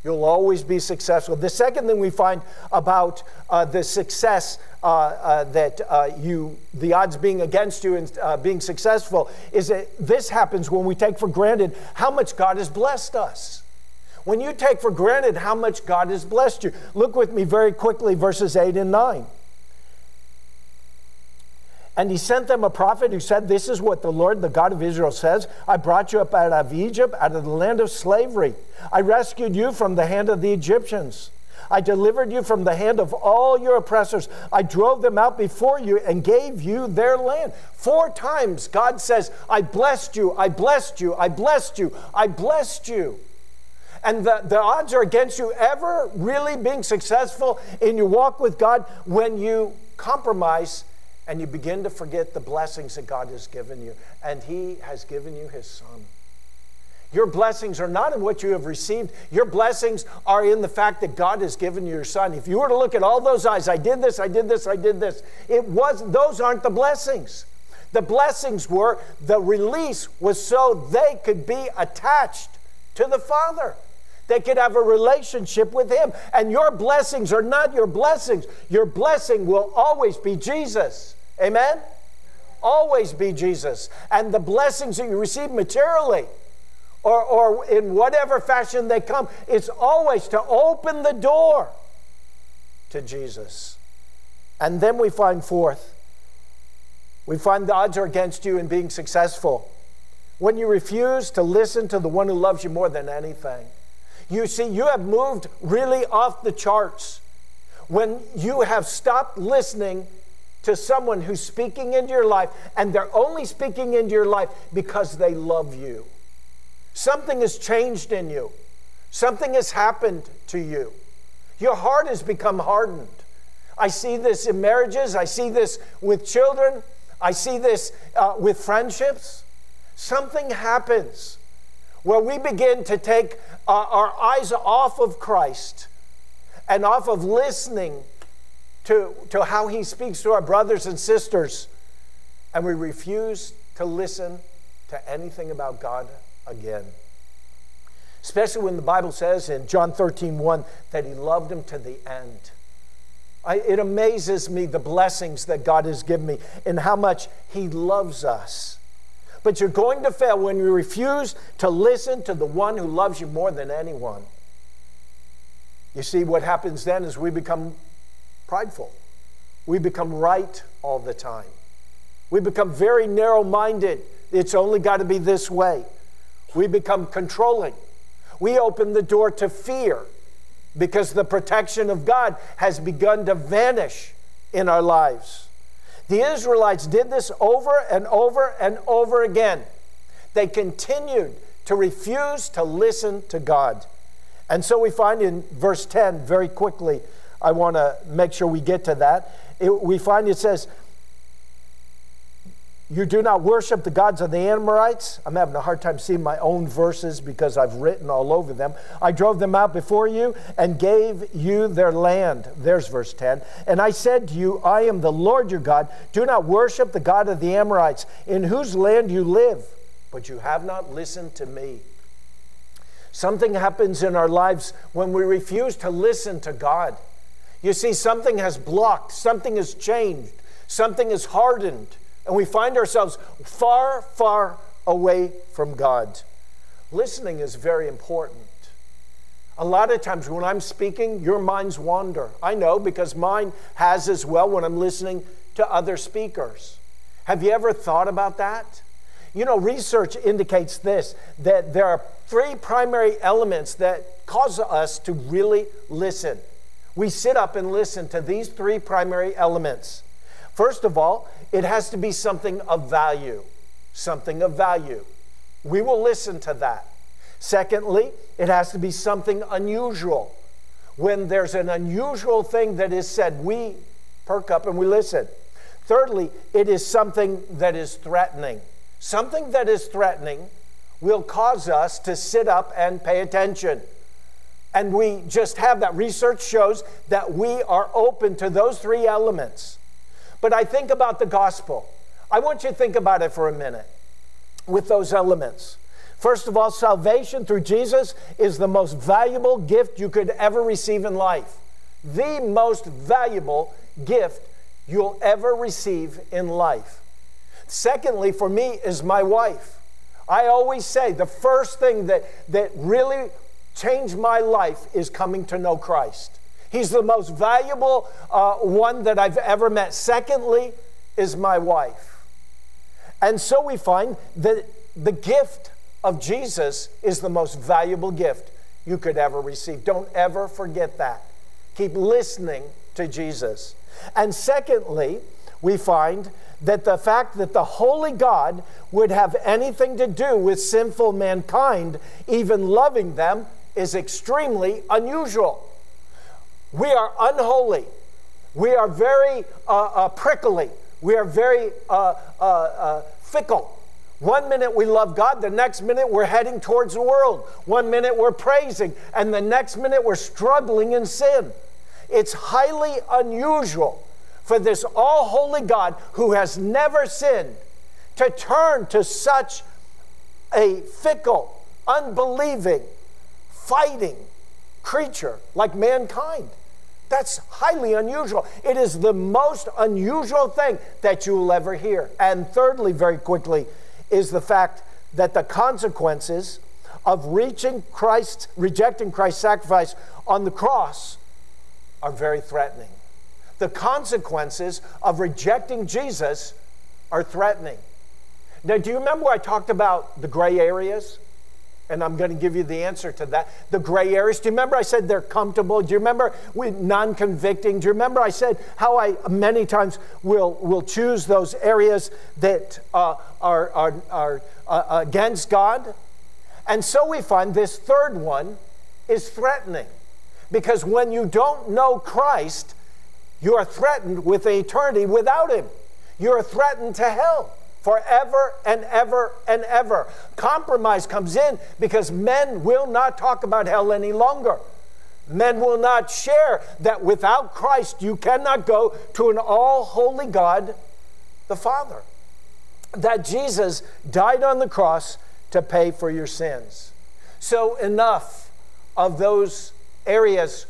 you'll always be successful. The second thing we find about uh, the success uh, uh, that uh, you, the odds being against you and uh, being successful, is that this happens when we take for granted how much God has blessed us. When you take for granted how much God has blessed you, look with me very quickly, verses 8 and 9. And he sent them a prophet who said, This is what the Lord, the God of Israel, says I brought you up out of Egypt, out of the land of slavery. I rescued you from the hand of the Egyptians. I delivered you from the hand of all your oppressors. I drove them out before you and gave you their land. Four times God says, I blessed you, I blessed you, I blessed you, I blessed you. And the, the odds are against you ever really being successful in your walk with God when you compromise and you begin to forget the blessings that God has given you. And He has given you His Son. Your blessings are not in what you have received. Your blessings are in the fact that God has given you your son. If you were to look at all those eyes, I did this, I did this, I did this. It was those aren't the blessings. The blessings were the release was so they could be attached to the Father. They could have a relationship with Him. And your blessings are not your blessings. Your blessing will always be Jesus. Amen? Always be Jesus. And the blessings that you receive materially or, or in whatever fashion they come, it's always to open the door to Jesus. And then we find forth, we find the odds are against you in being successful. When you refuse to listen to the one who loves you more than anything. You see, you have moved really off the charts when you have stopped listening to someone who's speaking into your life, and they're only speaking into your life because they love you. Something has changed in you, something has happened to you. Your heart has become hardened. I see this in marriages, I see this with children, I see this uh, with friendships. Something happens where we begin to take uh, our eyes off of Christ and off of listening to, to how he speaks to our brothers and sisters, and we refuse to listen to anything about God again. Especially when the Bible says in John 13, 1 that he loved him to the end. I, it amazes me the blessings that God has given me and how much he loves us. But you're going to fail when you refuse to listen to the one who loves you more than anyone. You see, what happens then is we become prideful. We become right all the time. We become very narrow minded. It's only got to be this way. We become controlling. We open the door to fear because the protection of God has begun to vanish in our lives. The Israelites did this over and over and over again. They continued to refuse to listen to God. And so we find in verse 10 very quickly I want to make sure we get to that. It, we find it says, You do not worship the gods of the Amorites. I'm having a hard time seeing my own verses because I've written all over them. I drove them out before you and gave you their land. There's verse 10. And I said to you, I am the Lord your God. Do not worship the God of the Amorites, in whose land you live. But you have not listened to me. Something happens in our lives when we refuse to listen to God. You see, something has blocked, something has changed, something has hardened, and we find ourselves far, far away from God. Listening is very important. A lot of times when I'm speaking, your minds wander. I know because mine has as well when I'm listening to other speakers. Have you ever thought about that? You know, research indicates this that there are three primary elements that cause us to really listen we sit up and listen to these three primary elements. First of all, it has to be something of value. Something of value. We will listen to that. Secondly, it has to be something unusual. when there's an unusual thing that is said, we perk up and we listen. Thirdly, it is something that is threatening. Something that is threatening will cause us to sit up and pay attention. And we just have that. Research shows that we are open to those three elements. But I think about the gospel. I want you to think about it for a minute with those elements. First of all, salvation through Jesus is the most valuable gift you could ever receive in life. The most valuable gift you'll ever receive in life. Secondly, for me, is my wife. I always say the first thing that, that really changed my life is coming to know Christ. He's the most valuable uh, one that I've ever met. Secondly, is my wife. And so we find that the gift of Jesus is the most valuable gift you could ever receive. Don't ever forget that. Keep listening to Jesus. And secondly, we find that the fact that the holy God would have anything to do with sinful mankind, even loving them, is extremely unusual. We are unholy. We are very uh, uh, prickly. We are very uh, uh, uh fickle. One minute we love God, the next minute we're heading towards the world. One minute we're praising, and the next minute we're struggling in sin. It's highly unusual for this all holy God who has never sinned to turn to such a fickle, unbelieving, fighting creature like mankind. That's highly unusual. It is the most unusual thing that you will ever hear. And thirdly, very quickly, is the fact that the consequences of reaching Christ, rejecting Christ's sacrifice on the cross are very threatening. The consequences of rejecting Jesus are threatening. Now, do you remember I talked about the gray areas? And I'm going to give you the answer to that. The gray areas. Do you remember I said they're comfortable? Do you remember we non-convicting? Do you remember I said how I many times will will choose those areas that uh, are are, are uh, against God? And so we find this third one is threatening, because when you don't know Christ, you are threatened with eternity without Him. You are threatened to hell forever and ever and ever. Compromise comes in because men will not talk about hell any longer. Men will not share that without Christ you cannot go to an all holy God, the Father. That Jesus died on the cross to pay for your sins. So, enough of those areas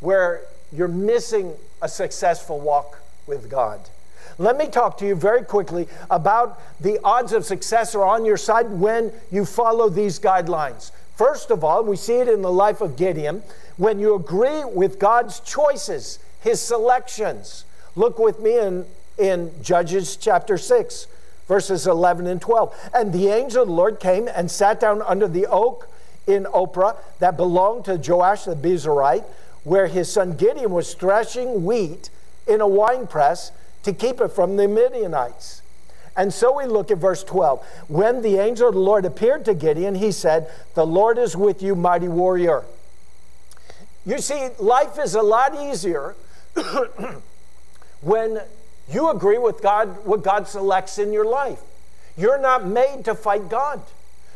where you're missing a successful walk with God. Let me talk to you very quickly about the odds of success are on your side when you follow these guidelines. First of all, we see it in the life of Gideon, when you agree with God's choices, his selections. Look with me in, in Judges chapter 6, verses 11 and 12. And the angel of the Lord came and sat down under the oak in Ophrah that belonged to Joash the Abiezrite, where his son Gideon was threshing wheat in a winepress to keep it from the Midianites. And so we look at verse 12. When the angel of the Lord appeared to Gideon, he said, The Lord is with you, mighty warrior. You see, life is a lot easier when you agree with God, what God selects in your life. You're not made to fight God.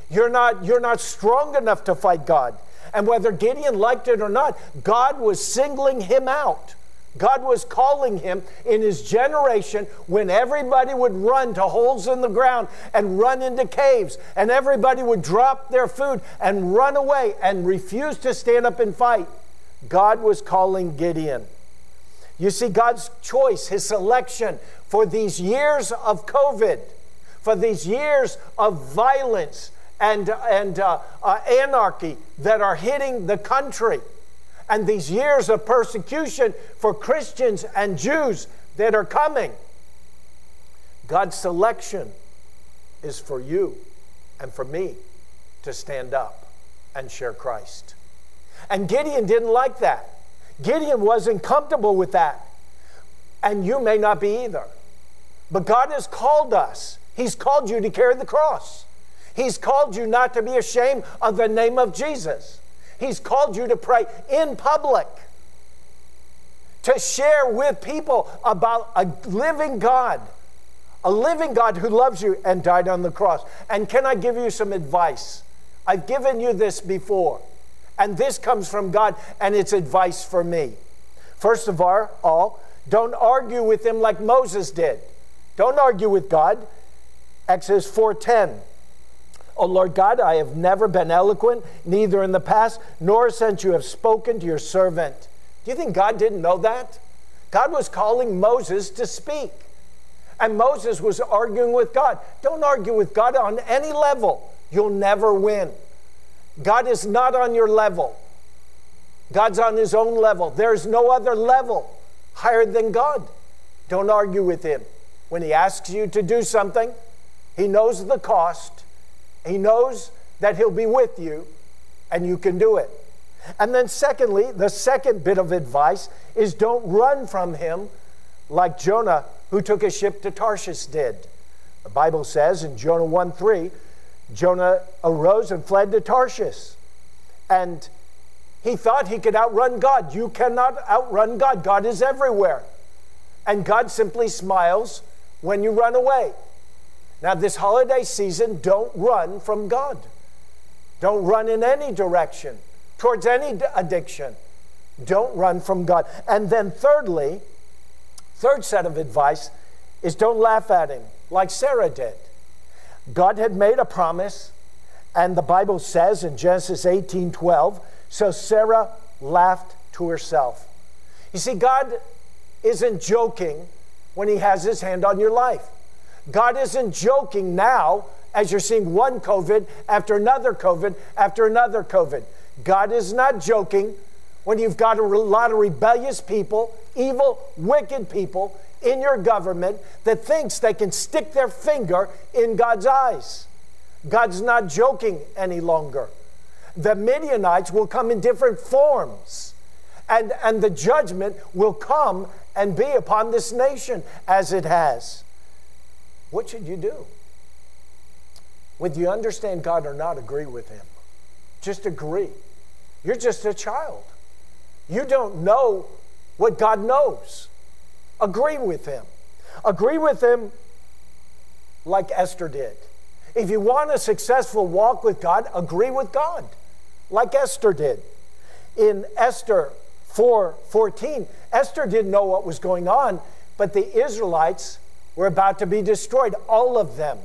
You're not, you're not strong enough to fight God. And whether Gideon liked it or not, God was singling him out. God was calling him in his generation when everybody would run to holes in the ground and run into caves, and everybody would drop their food and run away and refuse to stand up and fight. God was calling Gideon. You see, God's choice, his selection for these years of COVID, for these years of violence and, and uh, uh, anarchy that are hitting the country and these years of persecution for Christians and Jews that are coming. God's selection is for you and for me to stand up and share Christ. And Gideon didn't like that. Gideon wasn't comfortable with that. And you may not be either. But God has called us. He's called you to carry the cross. He's called you not to be ashamed of the name of Jesus. He's called you to pray in public, to share with people about a living God, a living God who loves you and died on the cross. And can I give you some advice? I've given you this before, and this comes from God, and it's advice for me. First of all, don't argue with him like Moses did. Don't argue with God. Exodus 4:10. O Lord God, I have never been eloquent, neither in the past, nor since you have spoken to your servant. Do you think God didn't know that? God was calling Moses to speak. And Moses was arguing with God. Don't argue with God on any level. You'll never win. God is not on your level. God's on his own level. There's no other level higher than God. Don't argue with him. When he asks you to do something, he knows the cost. He knows that He'll be with you and you can do it. And then, secondly, the second bit of advice is don't run from Him like Jonah, who took a ship to Tarshish, did. The Bible says in Jonah 1 3, Jonah arose and fled to Tarshish. And he thought he could outrun God. You cannot outrun God, God is everywhere. And God simply smiles when you run away. Now, this holiday season, don't run from God. Don't run in any direction towards any addiction. Don't run from God. And then, thirdly, third set of advice is don't laugh at him like Sarah did. God had made a promise, and the Bible says in Genesis 18 12, so Sarah laughed to herself. You see, God isn't joking when he has his hand on your life. God isn't joking now as you're seeing one COVID after another COVID after another COVID. God is not joking when you've got a lot of rebellious people, evil, wicked people in your government that thinks they can stick their finger in God's eyes. God's not joking any longer. The Midianites will come in different forms, and, and the judgment will come and be upon this nation as it has. What should you do? Whether you understand God or not, agree with Him. Just agree. You're just a child. You don't know what God knows. Agree with Him. Agree with Him like Esther did. If you want a successful walk with God, agree with God like Esther did. In Esther 4 14, Esther didn't know what was going on, but the Israelites were about to be destroyed, all of them.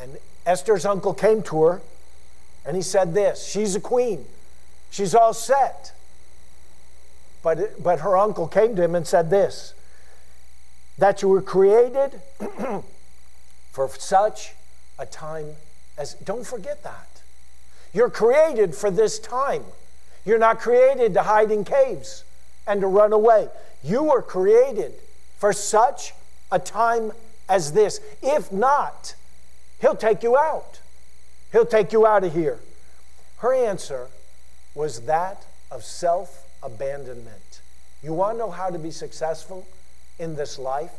And Esther's uncle came to her and he said this She's a queen, she's all set. But, but her uncle came to him and said this that you were created for such a time as, don't forget that. You're created for this time. You're not created to hide in caves and to run away. You were created for such a time as this. If not, he'll take you out. He'll take you out of here. Her answer was that of self abandonment. You want to know how to be successful in this life?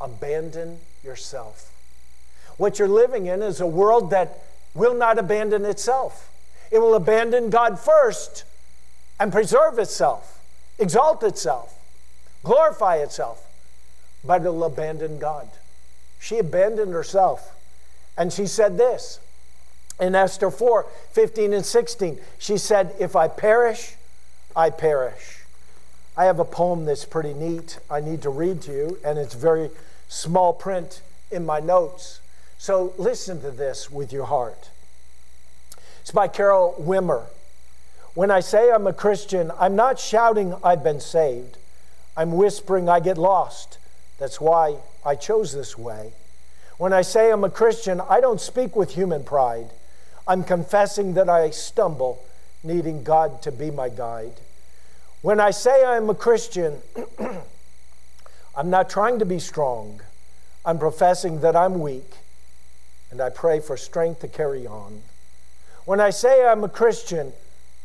Abandon yourself. What you're living in is a world that will not abandon itself. It will abandon God first and preserve itself, exalt itself, glorify itself but it'll abandon God. She abandoned herself. And she said this in Esther 4 15 and 16. She said, If I perish, I perish. I have a poem that's pretty neat I need to read to you, and it's very small print in my notes. So listen to this with your heart. It's by Carol Wimmer. When I say I'm a Christian, I'm not shouting I've been saved. I'm whispering I get lost. That's why I chose this way. When I say I'm a Christian, I don't speak with human pride. I'm confessing that I stumble, needing God to be my guide. When I say I'm a Christian, I'm not trying to be strong. I'm professing that I'm weak, and I pray for strength to carry on. When I say I'm a Christian,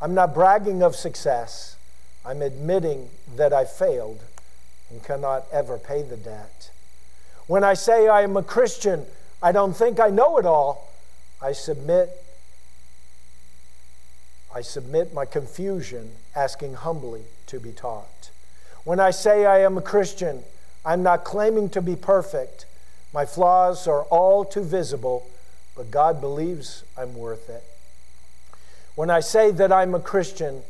I'm not bragging of success. I'm admitting that I failed and cannot ever pay the debt. When I say I am a Christian, I don't think I know it all. I submit I submit my confusion, asking humbly to be taught. When I say I am a Christian, I'm not claiming to be perfect. My flaws are all too visible, but God believes I'm worth it. When I say that I'm a Christian,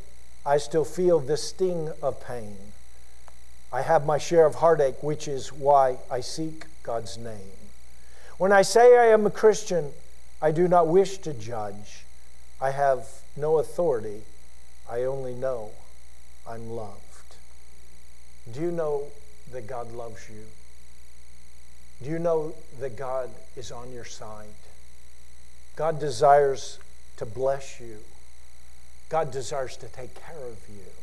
I still feel the sting of pain. I have my share of heartache, which is why I seek God's name. When I say I am a Christian, I do not wish to judge. I have no authority. I only know I'm loved. Do you know that God loves you? Do you know that God is on your side? God desires to bless you. God desires to take care of you.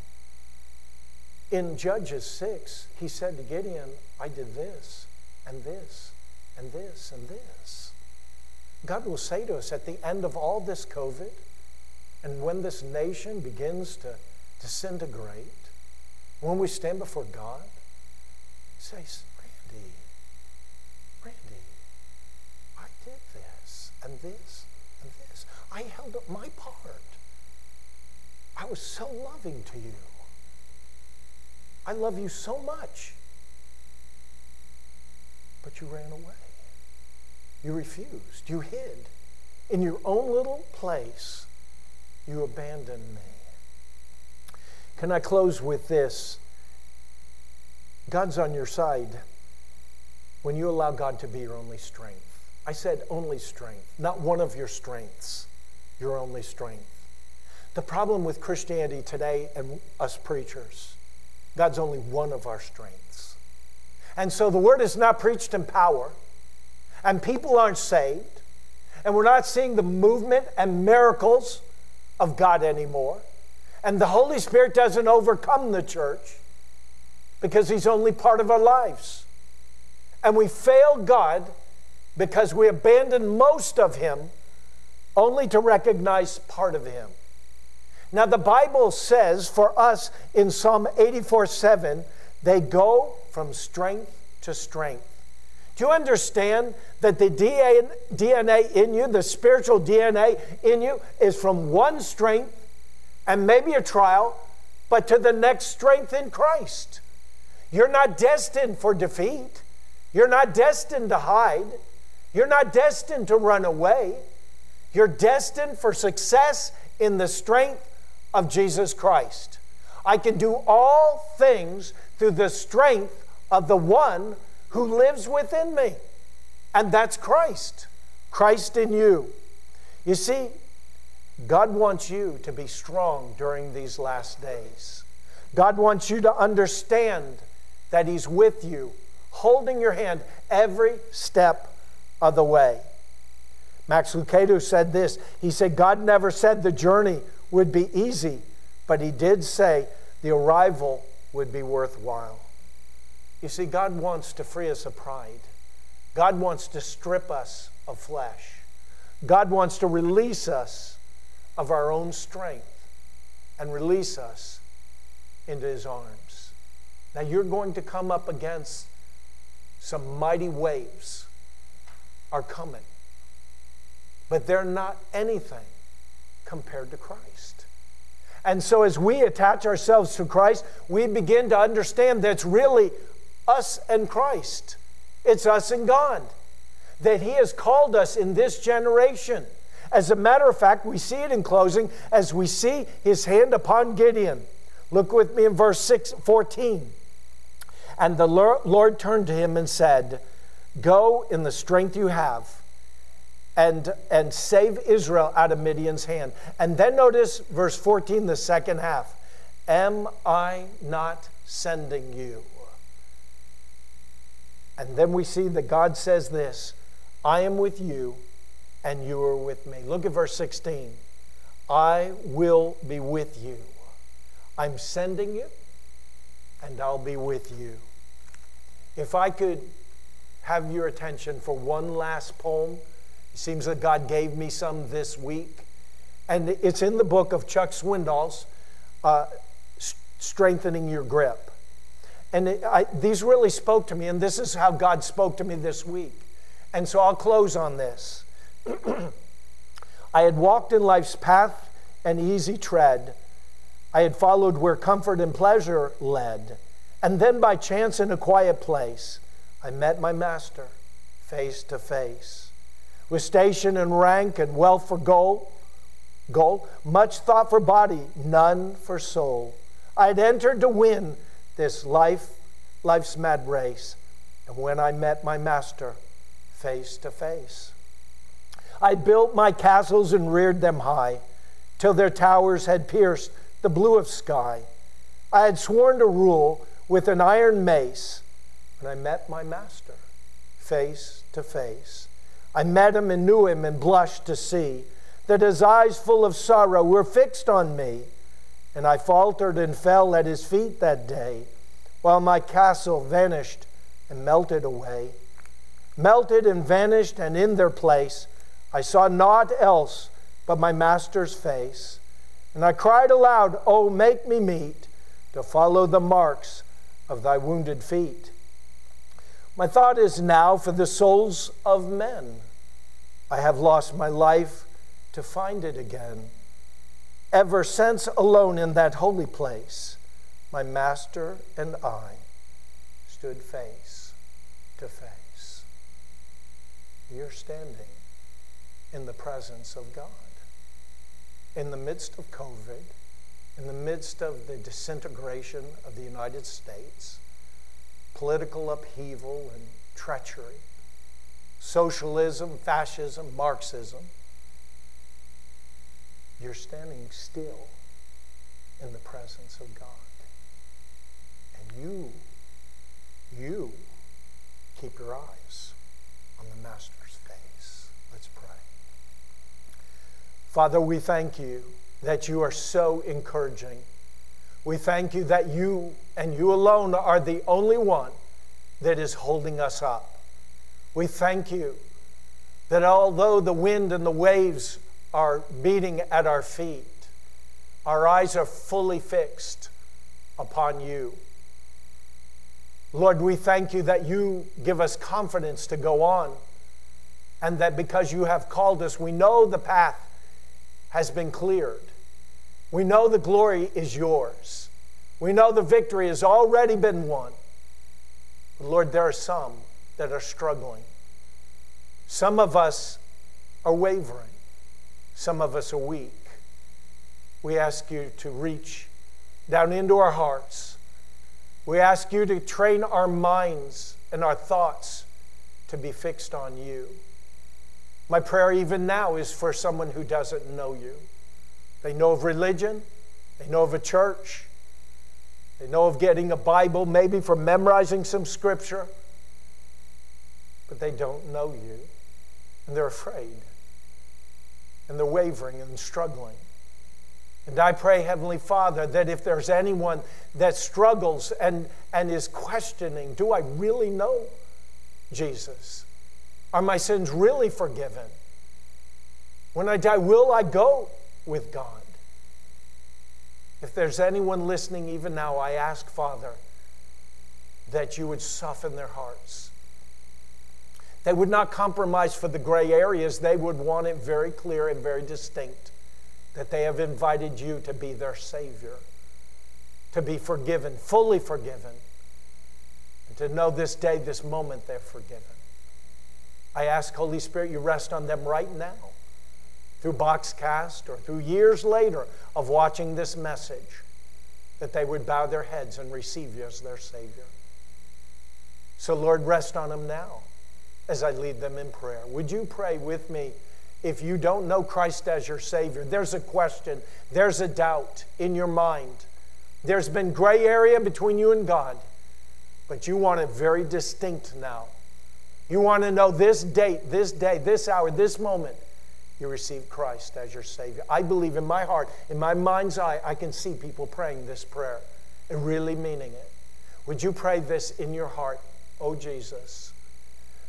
In Judges 6, he said to Gideon, I did this and this and this and this. God will say to us at the end of all this COVID, and when this nation begins to disintegrate, when we stand before God, say, Randy, Randy, I did this and this and this. I held up my part. I was so loving to you. I love you so much. But you ran away. You refused. You hid. In your own little place, you abandoned me. Can I close with this? God's on your side when you allow God to be your only strength. I said only strength, not one of your strengths, your only strength. The problem with Christianity today and us preachers, God's only one of our strengths. And so the word is not preached in power, and people aren't saved, and we're not seeing the movement and miracles of God anymore. And the Holy Spirit doesn't overcome the church because He's only part of our lives. And we fail God because we abandon most of Him only to recognize part of Him. Now, the Bible says for us in Psalm 84 7, they go from strength to strength. Do you understand that the DNA in you, the spiritual DNA in you, is from one strength and maybe a trial, but to the next strength in Christ? You're not destined for defeat. You're not destined to hide. You're not destined to run away. You're destined for success in the strength of Jesus Christ. I can do all things through the strength of the one who lives within me, and that's Christ. Christ in you. You see, God wants you to be strong during these last days. God wants you to understand that He's with you, holding your hand every step of the way. Max Lucado said this He said, God never said the journey would be easy, but He did say the arrival would be worthwhile. You see, God wants to free us of pride. God wants to strip us of flesh. God wants to release us of our own strength and release us into His arms. Now, you're going to come up against some mighty waves are coming, but they're not anything compared to Christ. And so, as we attach ourselves to Christ, we begin to understand that it's really us and Christ. It's us and God. That He has called us in this generation. As a matter of fact, we see it in closing as we see His hand upon Gideon. Look with me in verse 6, 14. And the Lord turned to him and said, Go in the strength you have and, and save Israel out of Midian's hand. And then notice verse 14, the second half. Am I not sending you? And then we see that God says this I am with you, and you are with me. Look at verse 16. I will be with you. I'm sending you, and I'll be with you. If I could have your attention for one last poem, it seems that God gave me some this week. And it's in the book of Chuck Swindoll's uh, Strengthening Your Grip. And it, I, these really spoke to me, and this is how God spoke to me this week. And so I'll close on this. I had walked in life's path and easy tread. I had followed where comfort and pleasure led. And then by chance in a quiet place, I met my master face to face. With station and rank and wealth for goal, goal, much thought for body, none for soul. I had entered to win this life, life's mad race. And when I met my master face to face, I built my castles and reared them high till their towers had pierced the blue of sky. I had sworn to rule with an iron mace when I met my master face to face. I met him and knew him and blushed to see that his eyes full of sorrow were fixed on me. And I faltered and fell at his feet that day, while my castle vanished and melted away. Melted and vanished, and in their place I saw naught else but my master's face. And I cried aloud, Oh, make me meet to follow the marks of thy wounded feet. My thought is now for the souls of men. I have lost my life to find it again. Ever since alone in that holy place, my master and I stood face to face. You're standing in the presence of God in the midst of COVID, in the midst of the disintegration of the United States, political upheaval and treachery, socialism, fascism, Marxism, you're standing still in the presence of God. And you, you keep your eyes on the Master's face. Let's pray. Father, we thank you that you are so encouraging. We thank you that you and you alone are the only one that is holding us up. We thank you that although the wind and the waves are beating at our feet, our eyes are fully fixed upon you. Lord, we thank you that you give us confidence to go on, and that because you have called us, we know the path has been cleared. We know the glory is yours. We know the victory has already been won. But Lord, there are some that are struggling. Some of us are wavering. Some of us are weak. We ask you to reach down into our hearts. We ask you to train our minds and our thoughts to be fixed on you. My prayer, even now, is for someone who doesn't know you. They know of religion, they know of a church, they know of getting a Bible, maybe for memorizing some scripture, but they don't know you. And they're afraid. And they're wavering and struggling. And I pray, Heavenly Father, that if there's anyone that struggles and, and is questioning, do I really know Jesus? Are my sins really forgiven? When I die, will I go with God? If there's anyone listening even now, I ask, Father, that you would soften their hearts. They would not compromise for the gray areas. They would want it very clear and very distinct that they have invited you to be their Savior, to be forgiven, fully forgiven, and to know this day, this moment, they're forgiven. I ask, Holy Spirit, you rest on them right now through Boxcast or through years later of watching this message, that they would bow their heads and receive you as their Savior. So, Lord, rest on them now as I lead them in prayer. Would you pray with me if you don't know Christ as your Savior? There's a question, there's a doubt in your mind. There's been gray area between you and God, but you want it very distinct now. You want to know this date, this day, this hour, this moment, you receive Christ as your Savior. I believe in my heart, in my mind's eye, I can see people praying this prayer and really meaning it. Would you pray this in your heart? Oh, Jesus.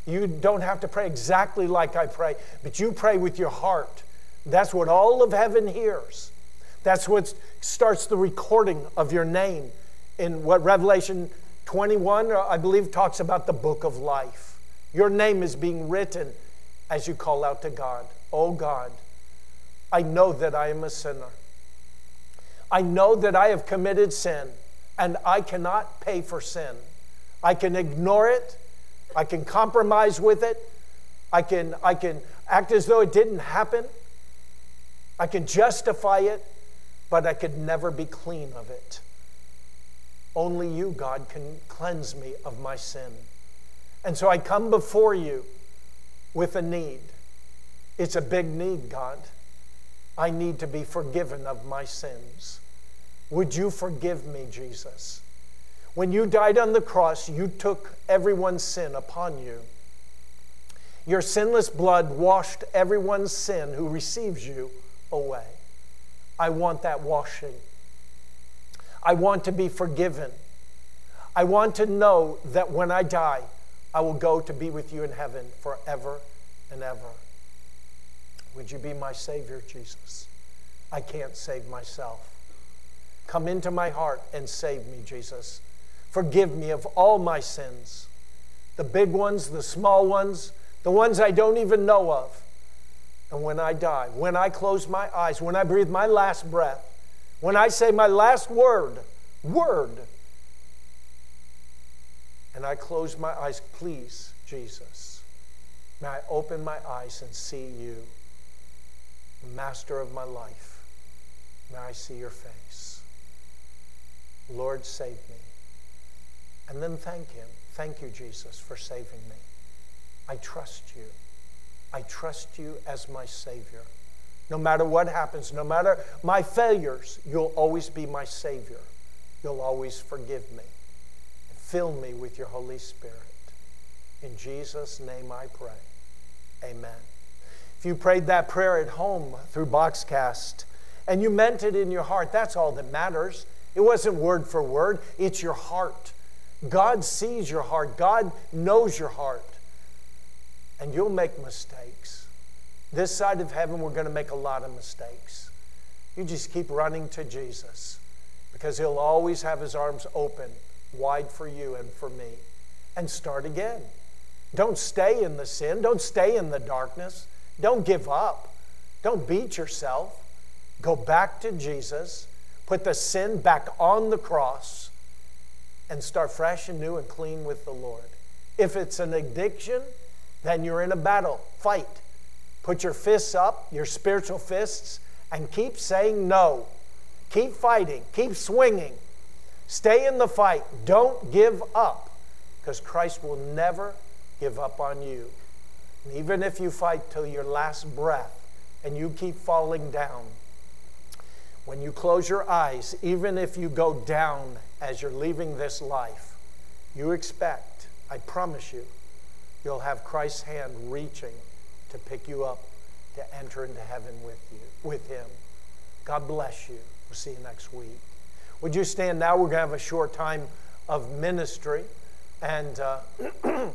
You don't have to pray exactly like I pray, but you pray with your heart. That's what all of heaven hears. That's what starts the recording of your name in what Revelation 21, I believe, talks about the book of life. Your name is being written as you call out to God. Oh God, I know that I am a sinner. I know that I have committed sin and I cannot pay for sin. I can ignore it, I can compromise with it, I can, I can act as though it didn't happen, I can justify it, but I could never be clean of it. Only you, God, can cleanse me of my sin. And so I come before you with a need. It's a big need, God. I need to be forgiven of my sins. Would you forgive me, Jesus? When you died on the cross, you took everyone's sin upon you. Your sinless blood washed everyone's sin who receives you away. I want that washing. I want to be forgiven. I want to know that when I die, I will go to be with you in heaven forever and ever. Would you be my Savior, Jesus? I can't save myself. Come into my heart and save me, Jesus. Forgive me of all my sins the big ones, the small ones, the ones I don't even know of. And when I die, when I close my eyes, when I breathe my last breath, when I say my last word, word, and I close my eyes, please, Jesus, may I open my eyes and see you, master of my life. May I see your face. Lord, save me. And then thank Him. Thank you, Jesus, for saving me. I trust you. I trust you as my Savior. No matter what happens, no matter my failures, you'll always be my Savior. You'll always forgive me. And fill me with your Holy Spirit. In Jesus' name I pray. Amen. If you prayed that prayer at home through Boxcast and you meant it in your heart, that's all that matters. It wasn't word for word, it's your heart. God sees your heart, God knows your heart. And you'll make mistakes. This side of heaven, we're going to make a lot of mistakes. You just keep running to Jesus because He'll always have His arms open wide for you and for me. And start again. Don't stay in the sin, don't stay in the darkness, don't give up, don't beat yourself. Go back to Jesus, put the sin back on the cross and start fresh and new and clean with the Lord. If it's an addiction, then you're in a battle. Fight. Put your fists up, your spiritual fists, and keep saying no. Keep fighting. Keep swinging. Stay in the fight. Don't give up because Christ will never give up on you. And even if you fight till your last breath and you keep falling down, when you close your eyes, even if you go down as you're leaving this life, you expect, I promise you, you'll have Christ's hand reaching to pick you up to enter into heaven with you, with him. God bless you. We'll see you next week. Would you stand now? We're going to have a short time of ministry. And uh,